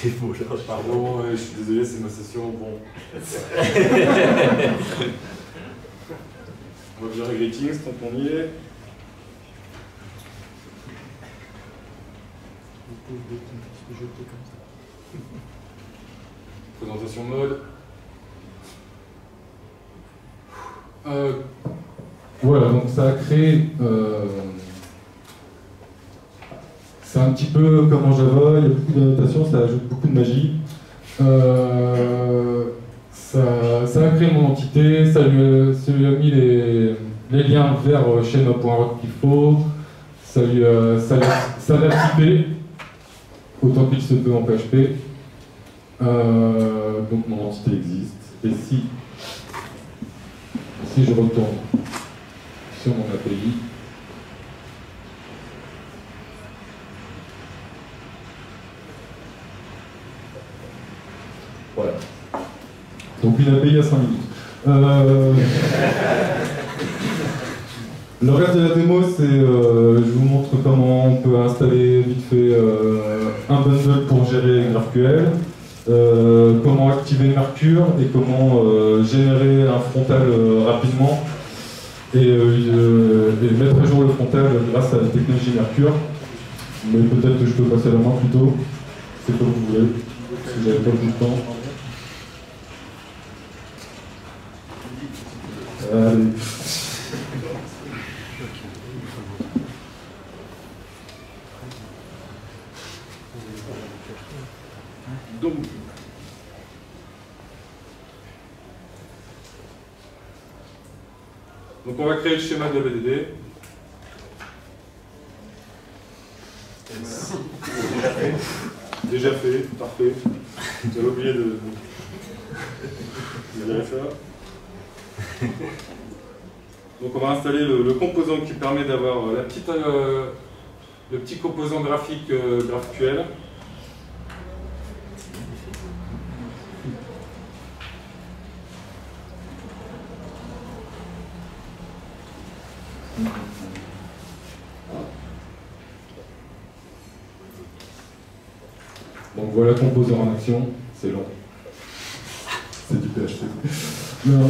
Pardon, je suis désolé, c'est ma session. Bon. On va virer Greetings tant qu'on y est. Présentation mode. Euh, voilà, donc ça a créé. euh, c'est un petit peu comme en Java, il y a beaucoup d'annotations, ça ajoute beaucoup de magie. Euh, ça, a créé mon entité, ça lui, a mis les, liens vers schéma.org qu'il faut, ça lui a, ça l'a- typé autant qu'il se peut en PHP. Donc mon entité existe. Et si, si je retourne sur mon API, voilà. Donc une API à 5 minutes. Euh, Le reste de la démo, c'est euh, je vous montre comment on peut installer vite fait euh, un bundle pour gérer GraphQL, euh, comment activer Mercure et comment euh, générer un frontal euh, rapidement et, et mettre à jour le frontal grâce à la technologie Mercure. Mais peut-être que je peux passer la main plus tôt, c'est comme vous voulez, parce que j'avais pas beaucoup de temps. Allez. On va créer le schéma de la BDD. Déjà fait, parfait. J'avais oublié de, ça. Donc on va installer le, le composant qui permet d'avoir euh, la petite, euh, le petit composant graphique euh, GraphQL. Composant en action, c'est long. C'est du PHP. Non.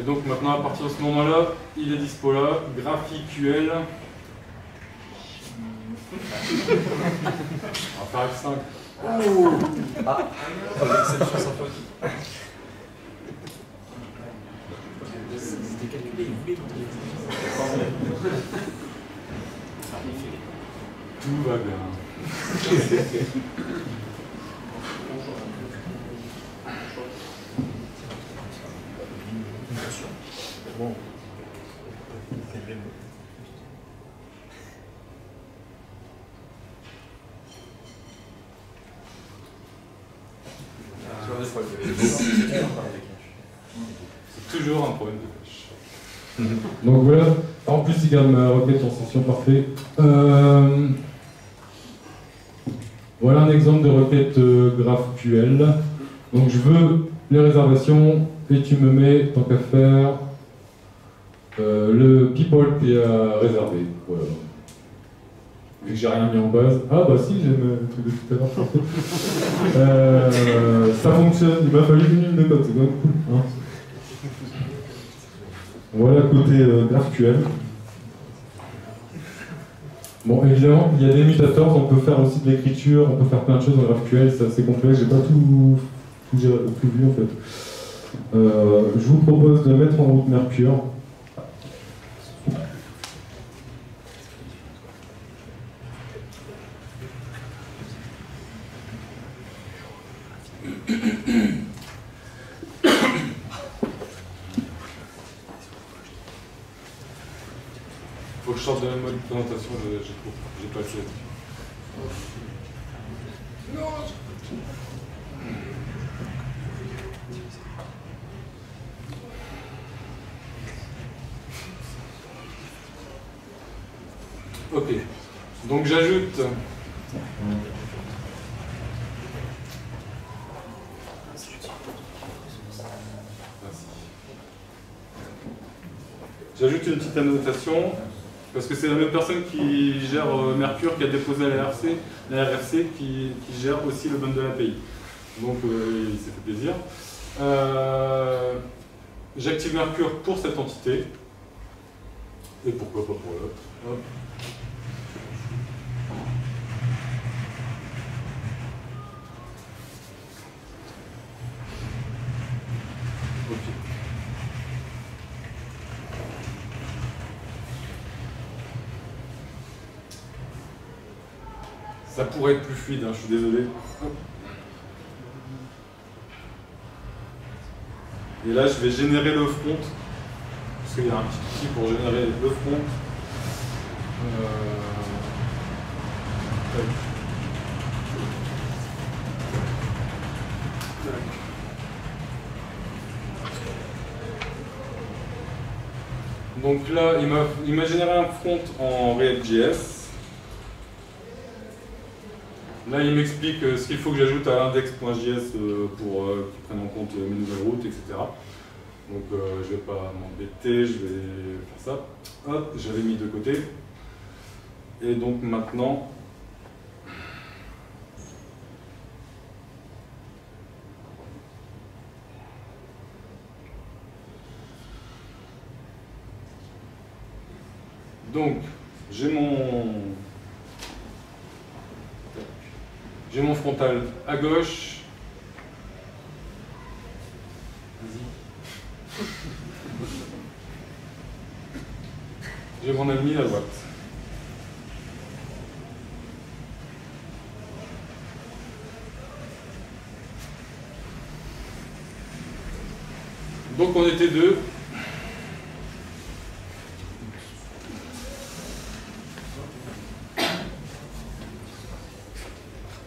Et donc maintenant à partir de ce moment-là, il est dispo là, GraphQL. On va faire F5. Tout va bien. C'est toujours un problème de cache. Donc voilà, en plus il garde ma requête en session parfait. Euh, voilà un exemple de requête euh, GraphQL. Donc je veux les réservations et tu me mets, tant qu'à faire, euh, le people qui est à réserver. Voilà. Vu que j'ai rien mis en base. Ah bah si, j'ai le truc de tout à l'heure. Euh, ça fonctionne, il m'a fallu une ligne de code, c'est quand même cool. hein. Voilà côté euh, GraphQL. Bon, évidemment, il y a des mutators, on peut faire aussi de l'écriture, on peut faire plein de choses dans GraphQL, c'est assez complexe, j'ai pas tout, tout vu en fait. Euh, je vous propose de mettre en route Mercure. faut que je sorte de même mode de présentation, j'ai pas assez. Non Ok, donc j'ajoute J'ajoute une petite annotation parce que c'est la même personne qui gère euh, Mercure qui a déposé la RC, la qui gère aussi le bundle API. Donc euh, il s'est fait plaisir. Euh, J'active Mercure pour cette entité. Et pourquoi pas pour l'autre. Hop. Ok. Ça pourrait être plus fluide, hein, je suis désolé. Et là, je vais générer le front. Parce qu'il y a un petit outil pour générer le front. Euh. Donc là, il m'a généré un front en React.js. Là, il m'explique euh, ce qu'il faut que j'ajoute à l'index.js euh, pour euh, qu'il prenne en compte mes nouvelles routes, etc. Donc je vais pas m'embêter, je vais faire ça. Hop, j'avais mis de côté. Et donc maintenant, donc j'ai mon j'ai mon frontal à gauche. J'ai mon ami à droite. Donc on était deux.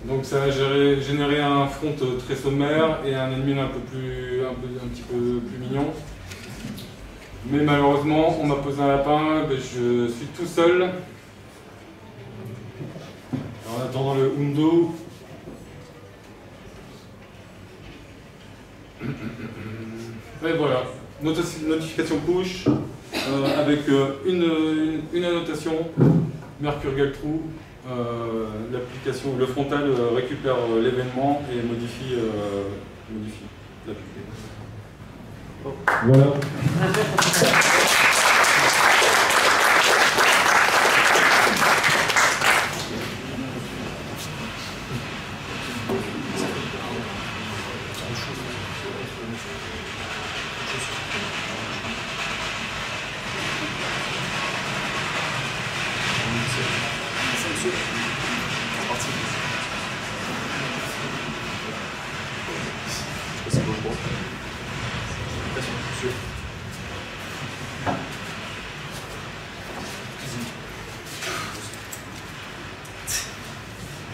Donc ça a géré- généré un euh, très sommaire et un admin un peu plus un, peu- un petit peu plus mignon. Mais malheureusement, on m'a posé un lapin, je suis tout seul. En attendant le Undo. Et voilà, Noti- notification push euh, avec euh, une, une- annotation Mercure Galtrue. Euh, le frontal euh, récupère euh, l'événement et modifie, euh, modifie l'application. Voilà.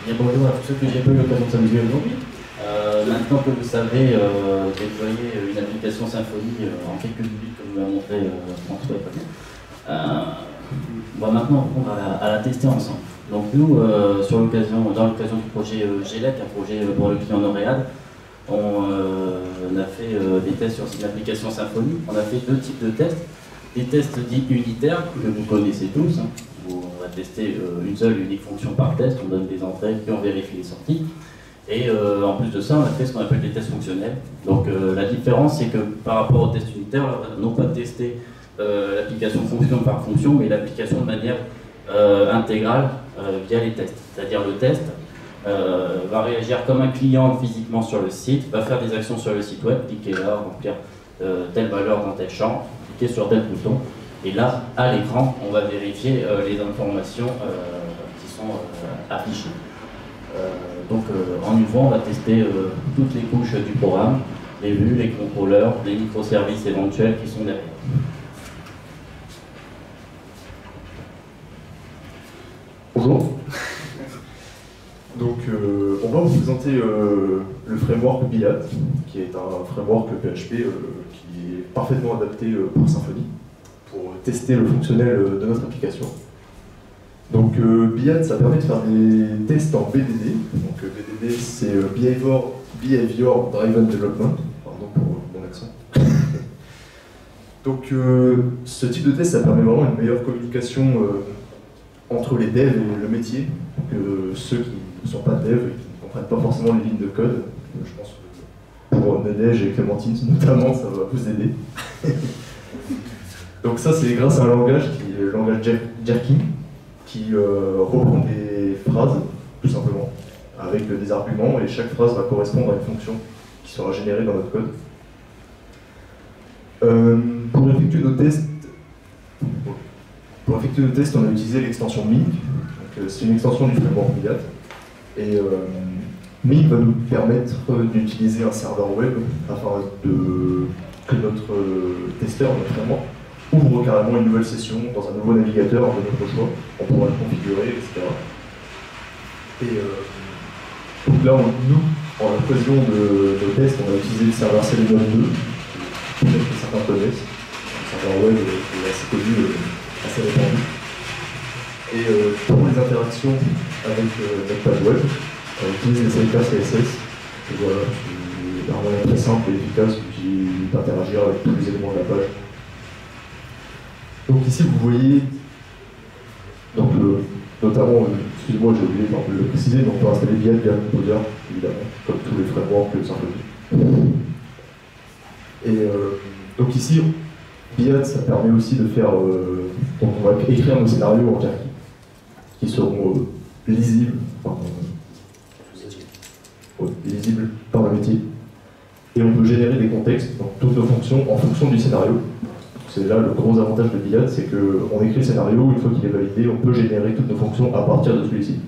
Bien bonjour à tous ceux que j'ai pas eu l'occasion de s'amuser aujourd'hui. Euh, maintenant que vous savez euh, déployer une application Symfony euh, en quelques minutes, comme vous l'a montré euh, François et Fabien, euh, on va maintenant apprendre à la, à la tester ensemble. Donc nous, euh, dans l'occasion du projet euh, GLEC, un projet euh, pour le client Noréal, on, a fait des tests sur une application Symfony. On a fait deux types de tests. Des tests dits unitaires que vous connaissez tous, hein, on va tester une seule unique fonction par test, on donne des entrées puis on vérifie les sorties. Et en plus de ça, on a fait ce qu'on appelle des tests fonctionnels. Donc la différence, c'est que par rapport au test unitaire, on pas euh, l'application fonction par fonction, mais l'application de manière intégrale via les tests. C'est-à-dire le test euh, va réagir comme un client physiquement sur le site, va faire des actions sur le site web, cliquer là, remplir euh, telle valeur dans tel champ, cliquer sur tel bouton. Et là, à l'écran, on va vérifier euh, les informations euh, qui sont euh, affichées. Euh, donc euh, en une fois, on va tester euh, toutes les couches du programme, les vues, les contrôleurs, les microservices éventuels qui sont derrière. Bonjour. Donc, euh, on va vous présenter euh, le framework Bilat, qui est un framework PHP euh, qui est parfaitement adapté pour Symfony, pour tester le fonctionnel de notre application. Donc BIAD, ça permet de faire des tests en BDD. Donc BDD, c'est Behavior, Behavior Driven Development. Pardon pour mon accent. Donc ce type de test, ça permet vraiment une meilleure communication entre les devs et le métier. Euh, ceux qui ne sont pas devs et qui ne comprennent pas forcément les lignes de code, je pense que pour Nadège et Clémentine notamment, ça va vous aider. Donc ça, c'est grâce à un langage qui est le langage Jer- Jerkin, qui euh, reprend des phrases, tout simplement, avec des arguments, et chaque phrase va correspondre à une fonction qui sera générée dans notre code. Euh, pour effectuer nos tests, pour effectuer nos tests, on a utilisé l'extension. Donc, euh, C'est une extension du framework React. Et euh, Mink va nous permettre d'utiliser un serveur web afin de, que notre euh, testeur, notre framework, ouvre carrément une nouvelle session dans un nouveau navigateur de notre choix. On pourra le configurer, etc. Et donc là, nous, en l'occasion de nos tests, on a utilisé le serveur Selenium 2, peut-être que certains connaissent. Un serveur web est assez connu, Et euh, pour les interactions avec euh, notre page web, on utilise les CSS. Voilà, c'est un moyen très simple et efficace d'interagir avec tous les éléments de la page. Donc ici, vous voyez, donc notamment, euh, excusez-moi, j'ai oublié de le préciser, donc on peut installer via via Composer, évidemment, comme tous les frameworks de Symfony. Et euh, donc ici, Biat, ça permet aussi de faire, euh, donc on va écrire nos scénarios en Jerky, qui seront euh, lisibles, par, euh, lisibles par le métier. Et on peut générer des contextes, donc toutes nos fonctions, en fonction du scénario. C'est là le gros avantage de BIAD, c'est qu'on écrit le scénario, une fois qu'il est validé, on peut générer toutes nos fonctions à partir de celui-ci.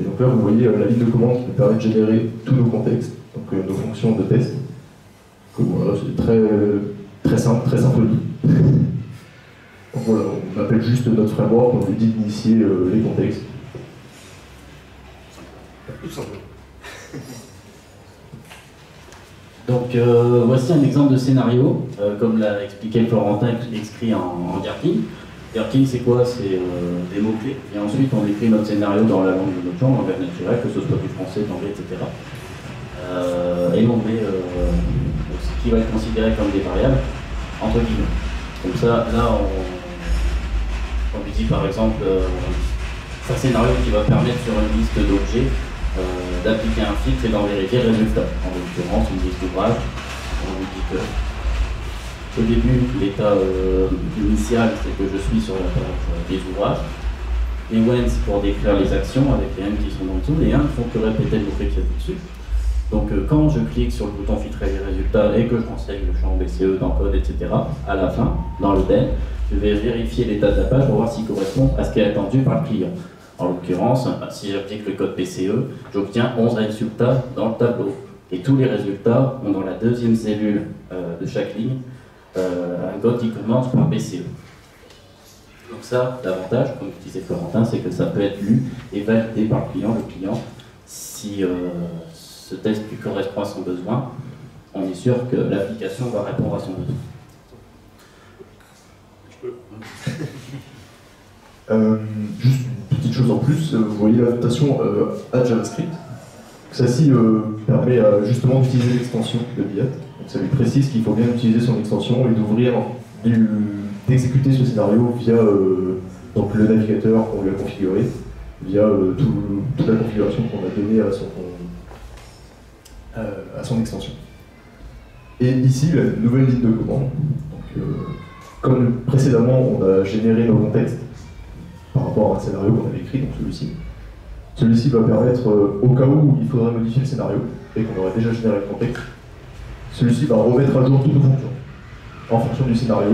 Et donc là, vous voyez euh, la ligne de commande qui nous permet de générer tous nos contextes, donc euh, nos fonctions de test. Donc voilà, c'est très, très simple, très symphonie. Voilà, on appelle juste notre framework, on lui dit d'initier euh, les contextes. Tout simplement. Donc euh, voici un exemple de scénario, euh, comme l'a expliqué Florentin, écrit en, en Gherkin. Gherkin c'est quoi? C'est euh, des mots-clés, et ensuite on écrit notre scénario dans la langue de notre genre, en langage naturel, que ce soit du français, de l'anglais, etc. Euh, et on met euh, ce qui va être considéré comme des variables, entre guillemets. Comme ça, là on, on lui dit par exemple euh, un scénario qui va permettre sur une liste d'objets euh, d'appliquer un filtre et d'en vérifier le résultat. En l'occurrence, une liste d'ouvrages. On lui dit que au début, l'état euh, initial, c'est que je suis sur la page des ouvrages. Les when, c'est pour décrire les actions avec les m qui sont en dessous. Les 1 font que répéter le mot-clé qui est dessus. Donc quand je clique sur le bouton filtrer les résultats et que je renseigne le champ BCE dans code, etc., à la fin, dans le DEL, je vais vérifier l'état de la page pour voir s'il correspond à ce qui est attendu par le client. En l'occurrence, si j'applique le code PCE, j'obtiens 11 résultats dans le tableau. Et tous les résultats ont dans la deuxième cellule euh, de chaque ligne euh, un code qui commence par PCE. Donc ça, l'avantage, comme disait Florentin, c'est que ça peut être lu et validé par le client. Le client, si euh, ce test lui correspond à son besoin, on est sûr que l'application va répondre à son besoin. Euh, juste une petite chose en plus, euh, vous voyez la notation euh, à JavaScript. Celle-ci euh, permet justement d'utiliser l'extension de BIAT. Ça lui précise qu'il faut bien utiliser son extension et d'ouvrir, d'exécuter ce scénario via donc le navigateur qu'on lui a configuré, via tout- toute la configuration qu'on a donnée à son, extension. Et ici, la nouvelle ligne de commande. Comme précédemment, on a généré nos contextes par rapport à un scénario qu'on avait écrit, donc celui-ci. Celui-ci va permettre, euh, au cas où il faudrait modifier le scénario et qu'on aurait déjà généré le contexte, celui-ci va remettre à jour toutes nos fonctions en fonction du scénario.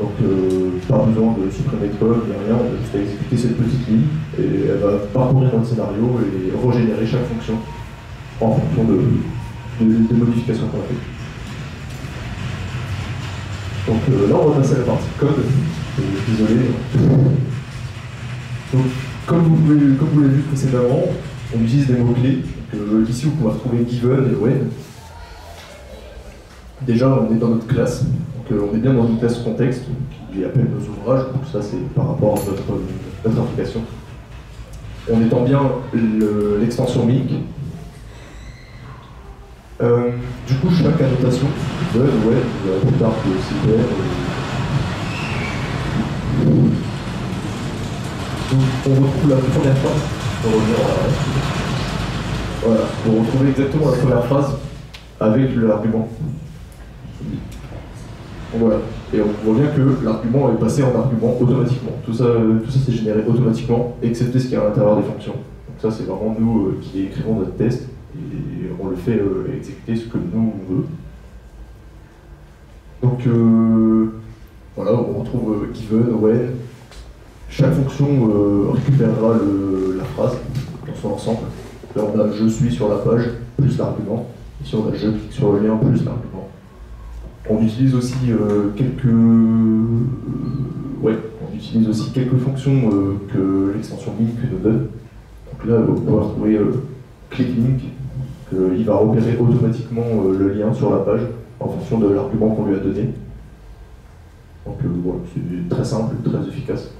Donc, euh, pas besoin de supprimer de code ni rien, on a juste à exécuter cette petite ligne et elle va parcourir notre scénario et régénérer chaque fonction en fonction de, de- des modifications qu'on a faites. Donc euh, là, on va passer à la partie code. Euh, Désolé. Donc, comme vous, comme vous l'avez vu précédemment, on utilise des mots-clés. Euh, ici, vous pouvez retrouver given et when. Déjà, on est dans notre classe. Donc, on est bien dans une classe contexte qui appelle nos ouvrages. Ça, c'est par rapport à notre, notre application. on étend bien le- l'extension MIC. Euh, du coup, chaque annotation, que aussi web, euh, donc, on retrouve la première phrase. On Voilà, pour retrouver exactement la première phrase avec l'argument. Voilà. Et on voit bien que l'argument est passé en argument automatiquement. Tout ça, tout ça généré automatiquement, excepté ce qui est à l'intérieur des fonctions. Donc ça c'est vraiment nous euh, qui écrivons notre test on le fait euh, exécuter ce que nous on veut. Donc euh, voilà, on retrouve euh, given, when. Chaque fonction euh, récupérera le- la phrase dans son ensemble. Là on a je suis sur la page plus l'argument. Ici on a je clique sur le lien plus l'argument. On utilise aussi euh, quelques euh, ouais, on utilise aussi quelques fonctions euh, que l'extension link nous donne. Donc là, on va pouvoir trouver euh, click link, qu'il va repérer automatiquement euh, le lien sur la page en fonction de l'argument qu'on lui a donné. Donc euh, voilà, c'est très simple, très efficace.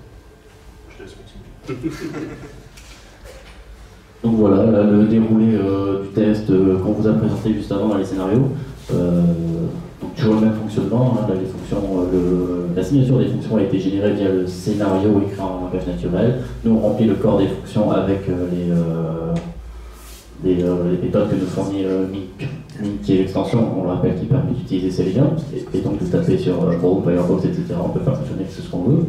Je te laisse continuer. Donc voilà, là, le déroulé euh, du test euh, qu'on vous a présenté juste avant dans les scénarios. Euh, donc toujours le même fonctionnement, hein, là, les fonctions, euh, le- la signature des fonctions a été générée via le scénario écrit en langage naturel. Nous on remplit le corps des fonctions avec euh, les, euh, les, euh, méthodes que nous fournit euh, qui est l'extension, on le rappelle, qui permet d'utiliser ces liens. Et, donc de taper sur euh, Chrome, etc. On peut faire fonctionner ce qu'on veut.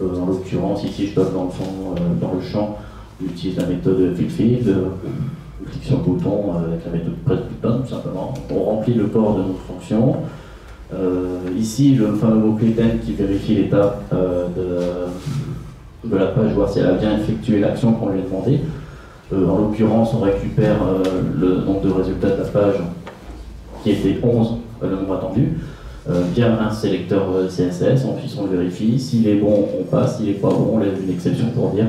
Euh, en l'occurrence, ici je donne dans le fond, euh, dans le champ, on utilise la méthode euh, on clique sur le bouton euh, avec la méthode press-button, tout simplement. On remplit le corps de notre fonction. Euh, ici, le fameux mot-clé qui vérifie l'état euh, de, de la page, voir si elle a bien effectué l'action qu'on lui a demandé. Euh, en l'occurrence, on récupère euh, le nombre de résultats de la page qui était 11, euh, le nombre attendu, via un sélecteur CSS. Ensuite, on le vérifie. S'il est bon, on passe. S'il n'est pas bon, on lève une exception pour dire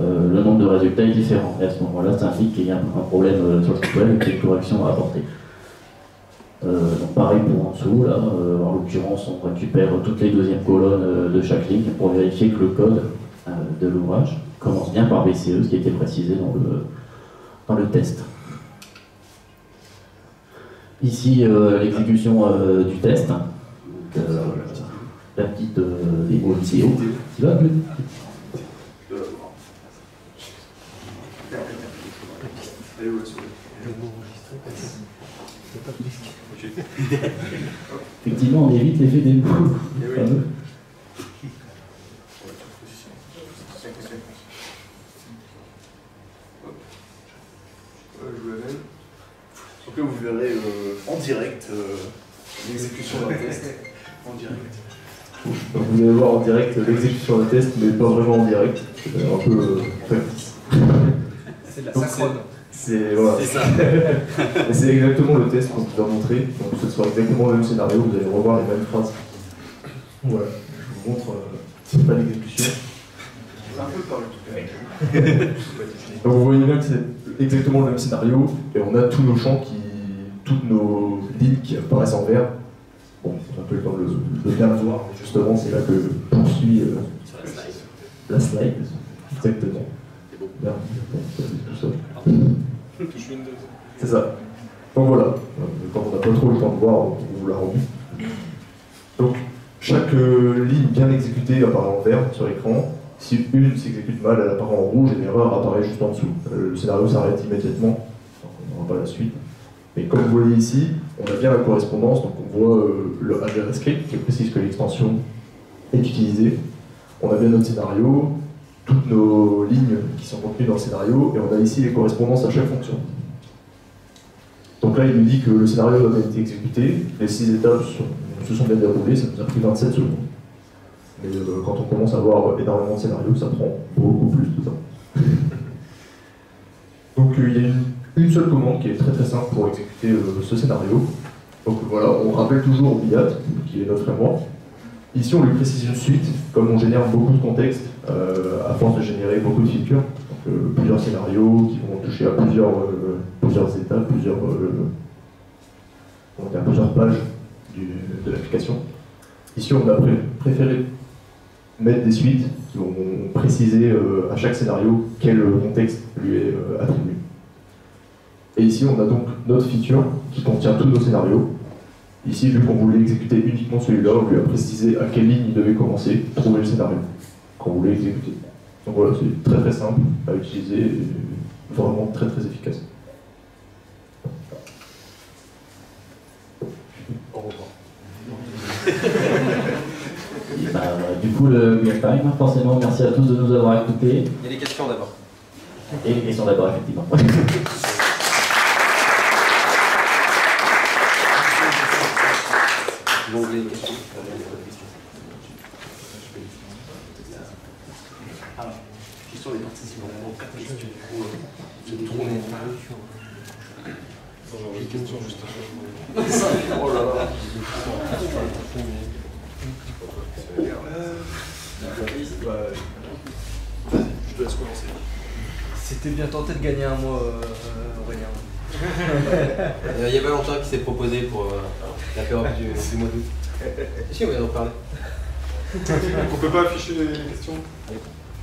le nombre de résultats est différent. Et à ce moment-là, ça indique qu'il y a un problème sur le site web et qu'il y a correction à apporter. Donc pareil pour en dessous, là, en l'occurrence, on récupère toutes les deuxièmes colonnes de chaque ligne pour vérifier que le code de l'ouvrage commence bien par BCE, ce qui a été précisé dans le, dans le test. Ici, euh, l'exécution euh, du test. Donc, euh, la petite vidéo qui va. Effectivement, on évite l'effet des boules. Fameux. Donc là, vous verrez euh, en direct euh, l'exécution d'un test. En direct. Donc vous allez voir en direct l'exécution d'un test, mais pas vraiment en direct. C'est un peu euh, factice. C'est de la synchrone. C'est voilà. C'est ça. Et c'est exactement le test qu'on vous a montré. Donc ce sera exactement le même scénario, vous allez revoir les mêmes phrases. Voilà, je vous montre euh, c'est pas l'exécution. Un peu par le tout Donc vous voyez bien que c'est exactement le même scénario et on a tous nos champs qui. toutes nos lignes qui apparaissent en vert. Bon, c'est un peu le temps de, le- de bien le voir, mais justement c'est là que poursuit euh, la slide. Exactement. C'est ça. Donc voilà, quand on n'a pas trop le temps de voir, on vous l'a rendu. Donc chaque euh, ligne bien exécutée apparaît en vert sur l'écran. Si une s'exécute mal, elle apparaît en rouge et l'erreur apparaît juste en dessous. Euh, le scénario s'arrête immédiatement, donc on n'aura pas la suite. Mais comme vous voyez ici, on a bien la correspondance, donc on voit euh, le JavaScript qui précise que l'extension est utilisée. On a bien notre scénario, toutes nos lignes qui sont contenues dans le scénario, et on a ici les correspondances à chaque fonction. Donc là, il nous dit que le scénario a bien été exécuté, les six étapes se sont bien déroulées, ça nous a pris 27 secondes. Mais euh, quand on commence à avoir énormément de scénarios, ça prend beaucoup plus de temps. Donc euh, il y a une, seule commande qui est très très simple pour exécuter euh, ce scénario. Donc voilà, on rappelle toujours BIAT, qui est notre framework. Ici, on lui précise une suite, comme on génère beaucoup de contexte, à force de générer beaucoup de features, donc, plusieurs scénarios qui vont toucher à plusieurs, plusieurs étapes, plusieurs, plusieurs pages de l'application. Ici, on a pré- préféré mettre des suites qui vont préciser euh, à chaque scénario quel contexte lui est euh, attribué. Et ici, on a donc notre feature qui contient tous nos scénarios. Ici, vu qu'on voulait exécuter uniquement celui-là, on lui a précisé à quelle ligne il devait commencer, trouver le scénario qu'on voulait exécuter. Donc voilà, c'est très très simple à utiliser et vraiment très très efficace. Au revoir. Bah, du coup, le real time, forcément, merci à tous de nous avoir écoutés. Il y a des questions d'abord. Et les questions d'abord, effectivement. Des participants. Juste Oh là là. je te laisse commencer. C'était bien tenté de gagner un mois, euh, Aurélien. Euh, Il y a Valentin qui s'est proposé pour euh, la période du, du mois d'août. Si, on vient d'en parler? On peut pas afficher les questions?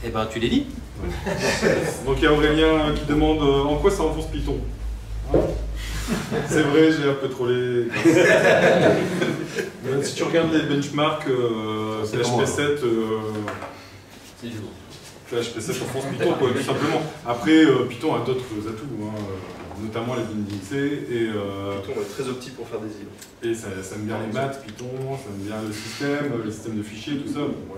Eh ben, tu les lis Donc il y a Aurélien qui demande euh, en quoi ça enfonce Python? C'est vrai, j'ai un peu trollé. Euh, si tu regardes les benchmarks, euh, C'est comment, PHP 7, euh, C'est jour. PHP 7 enfonce Python, quoi, tout simplement. Après, euh, Python a d'autres atouts, hein, euh, notamment les bindings C, et, euh, Python est très opti pour faire des îles. et ça, ça aime bien les maths, Python, ça aime bien le système, le système de fichiers, tout ça. Bon.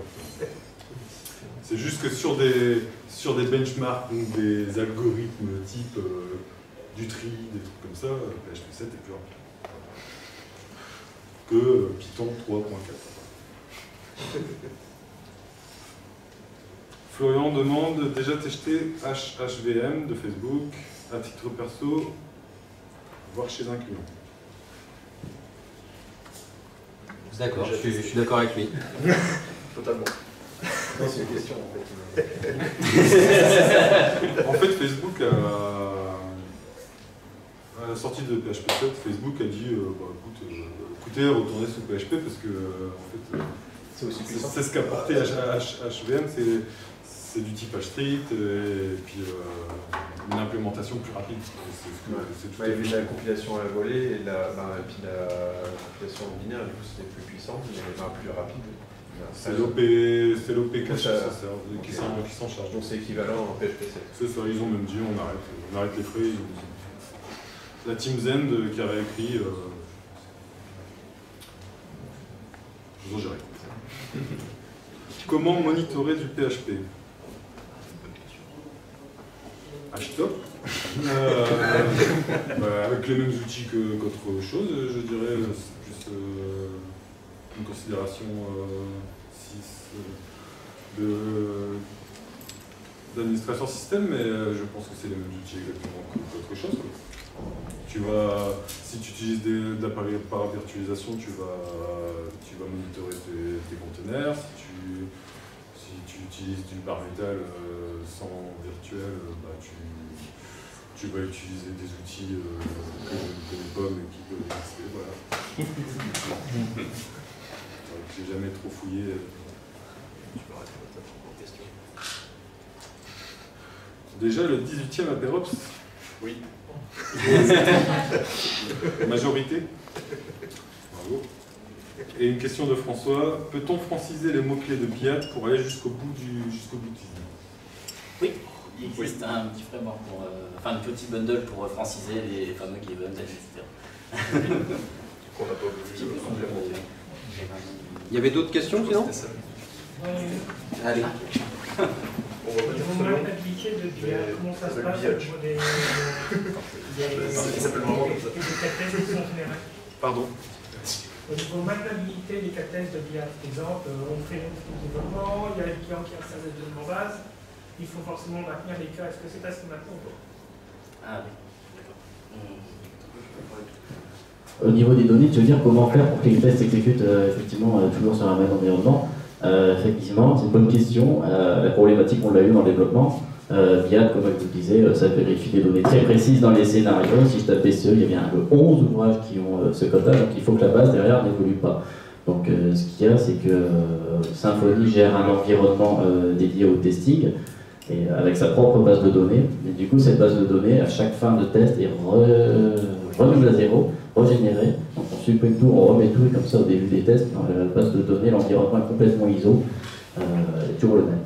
C'est juste que sur des, sur des benchmarks, donc des algorithmes type euh, du tri, des trucs comme ça, euh, PHP 7 est plus rapide que euh, Python 3.4. Florian demande déjà testé HHVM de Facebook à titre perso, voire chez un client. D'accord, je suis, je suis d'accord avec lui. Totalement. Non, c'est une question en fait. En fait, Facebook a. À la sortie de PHP 7, Facebook a dit euh, bah, écoute, euh, écoutez, retournez sous PHP parce que euh, en fait, euh, C'est aussi c'est puissant. c'est ce qu'a H- HVM, c'est- du type H-Street et puis euh, une implémentation plus rapide. C'est Ouais. la compilation à la volée et, la, ben, et puis la compilation en binaire, du coup c'était plus puissant, mais ben, plus rapide. C'est l'OP, c'est l'OP qui s'en charge. Donc c'est équivalent en PHP 7. C'est ça, ils ont même dit on arrête, on arrête les frais. La team Zend qui avait écrit. Euh... Comment monitorer du PHP Hashtop Euh, bah, Avec les mêmes outils qu'autre chose, je dirais. euh, C'est plus euh, une considération 6 de d'administration système, mais euh, je pense que c'est les mêmes outils exactement qu'autre chose. Tu vas, si tu utilises des, de la para- paravirtualisation, tu vas, tu vas monitorer tes, tes conteneurs. Si tu, si tu utilises du bar metal euh, sans virtuel, euh, bah, tu, tu vas utiliser des outils euh, que je ne connais pas mais qui peuvent exister. Voilà. J'ai jamais trop fouillé. euh, Tu peux arrêter propre question. Déjà le 18e Aperops? Oui. Majorité Bravo. Et une question de François. Peut-on franciser les mots-clés de BIAT pour aller jusqu'au bout du jusqu'au boutisme? Oui, il existe un petit framework pour, euh, enfin un petit bundle pour franciser les fameux given, etc. Qu'on n'a pas voulu complémenter. Il y avait d'autres questions sinon? Allez. On va pas dire appliqué le BIA, comment ça se Le passe au niveau des. Il s'appelle vraiment comme ça. des cathèses qui sont générées Pardon Au niveau maintenabilité des cathèses de BIA, par exemple, euh, on fait un développement, il y a le client qui installe le développement base, il faut forcément maintenir les cas. Est-ce que c'est assez maintenant ou pas Ah oui, d'accord. Au niveau des données, tu veux dire comment faire pour que les tests s'exécutent euh, effectivement euh, toujours sur un même environnement? Euh, Effectivement, c'est une bonne question. Euh, la problématique, on l'a eu dans le développement. Euh, BIAT, comme je vous le disais, euh, ça vérifie des données très précises dans les scénarios. Si je tape BCE, il y a bien que 11 ouvrages qui ont euh, ce code-là, donc il faut que la base derrière n'évolue pas. Donc ce qu'il y a, c'est que Symfony gère un environnement dédié au testing et avec sa propre base de données. Et du coup, cette base de données, à chaque fin de test, est re- à zéro, on supprime tout, on remet tout, comme ça, au début des tests, la base de données, l'environnement est complètement ISO, euh, toujours le même.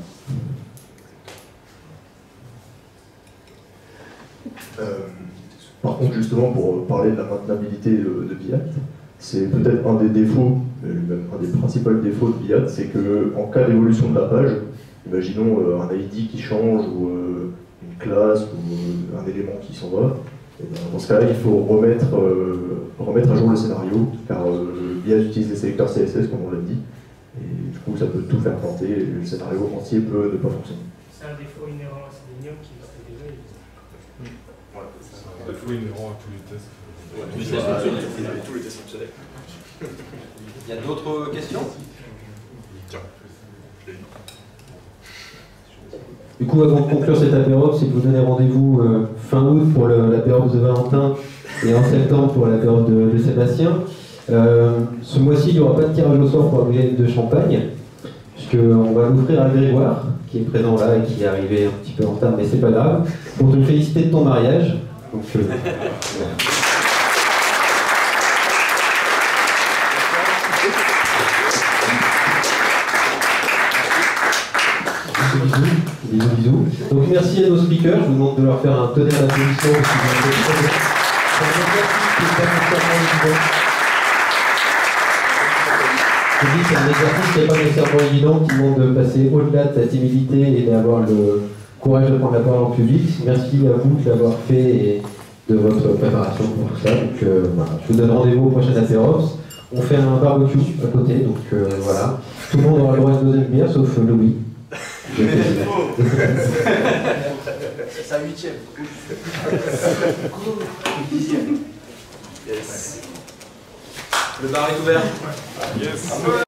Euh, par contre, justement, pour parler de la maintenabilité de, de BIAT, c'est peut-être un des défauts, euh, un des principaux défauts de BIAT, c'est que en cas d'évolution de la page, imaginons euh, un ID qui change ou euh, une classe ou euh, un élément qui s'en va, ben, dans ce cas-là, il faut remettre, euh, remettre à jour le scénario, car euh, BIAT utilise des sélecteurs CSS, comme on l'a dit, et du coup, ça peut tout faire planter, et le scénario entier peut ne pas fonctionner. C'est un défaut inhérent à Selenium qui existait déjà. il existe. Il faut inhérent à tous les tests. Tous les tests fonctionnels. Tous les tests fonctionnels. Il y a d'autres questions Tiens, je l'ai eu. Du coup, avant de conclure cet apéro, c'est de vous donner rendez-vous euh, fin août pour l'apéro de Valentin et en septembre pour l'apéro de, de Sébastien. Euh, ce mois-ci, il n'y aura pas de tirage au sort pour la bouteille de champagne, puisqu'on va l'offrir à Grégoire, qui est présent là et qui est arrivé un petit peu en retard, mais c'est pas grave, pour te féliciter de ton mariage. Euh, voilà. Bisous, bisous, bisous. Donc merci à nos speakers, je vous demande de leur faire un tonnerre d'applaudissements. Je dis c'est un exercice qui n'est pas nécessairement évident, qui demande de passer au-delà de sa timidité et d'avoir le courage de prendre la parole en public. Merci à vous de l'avoir fait et de votre préparation pour tout ça. Donc euh, voilà, je vous donne rendez-vous au prochain Apérops. On fait un barbecue à côté, donc euh, voilà. Tout le monde aura le droit à une deuxième bière, sauf Louis. C'est sa huitième. Yes. Le bar est ouvert. Yes.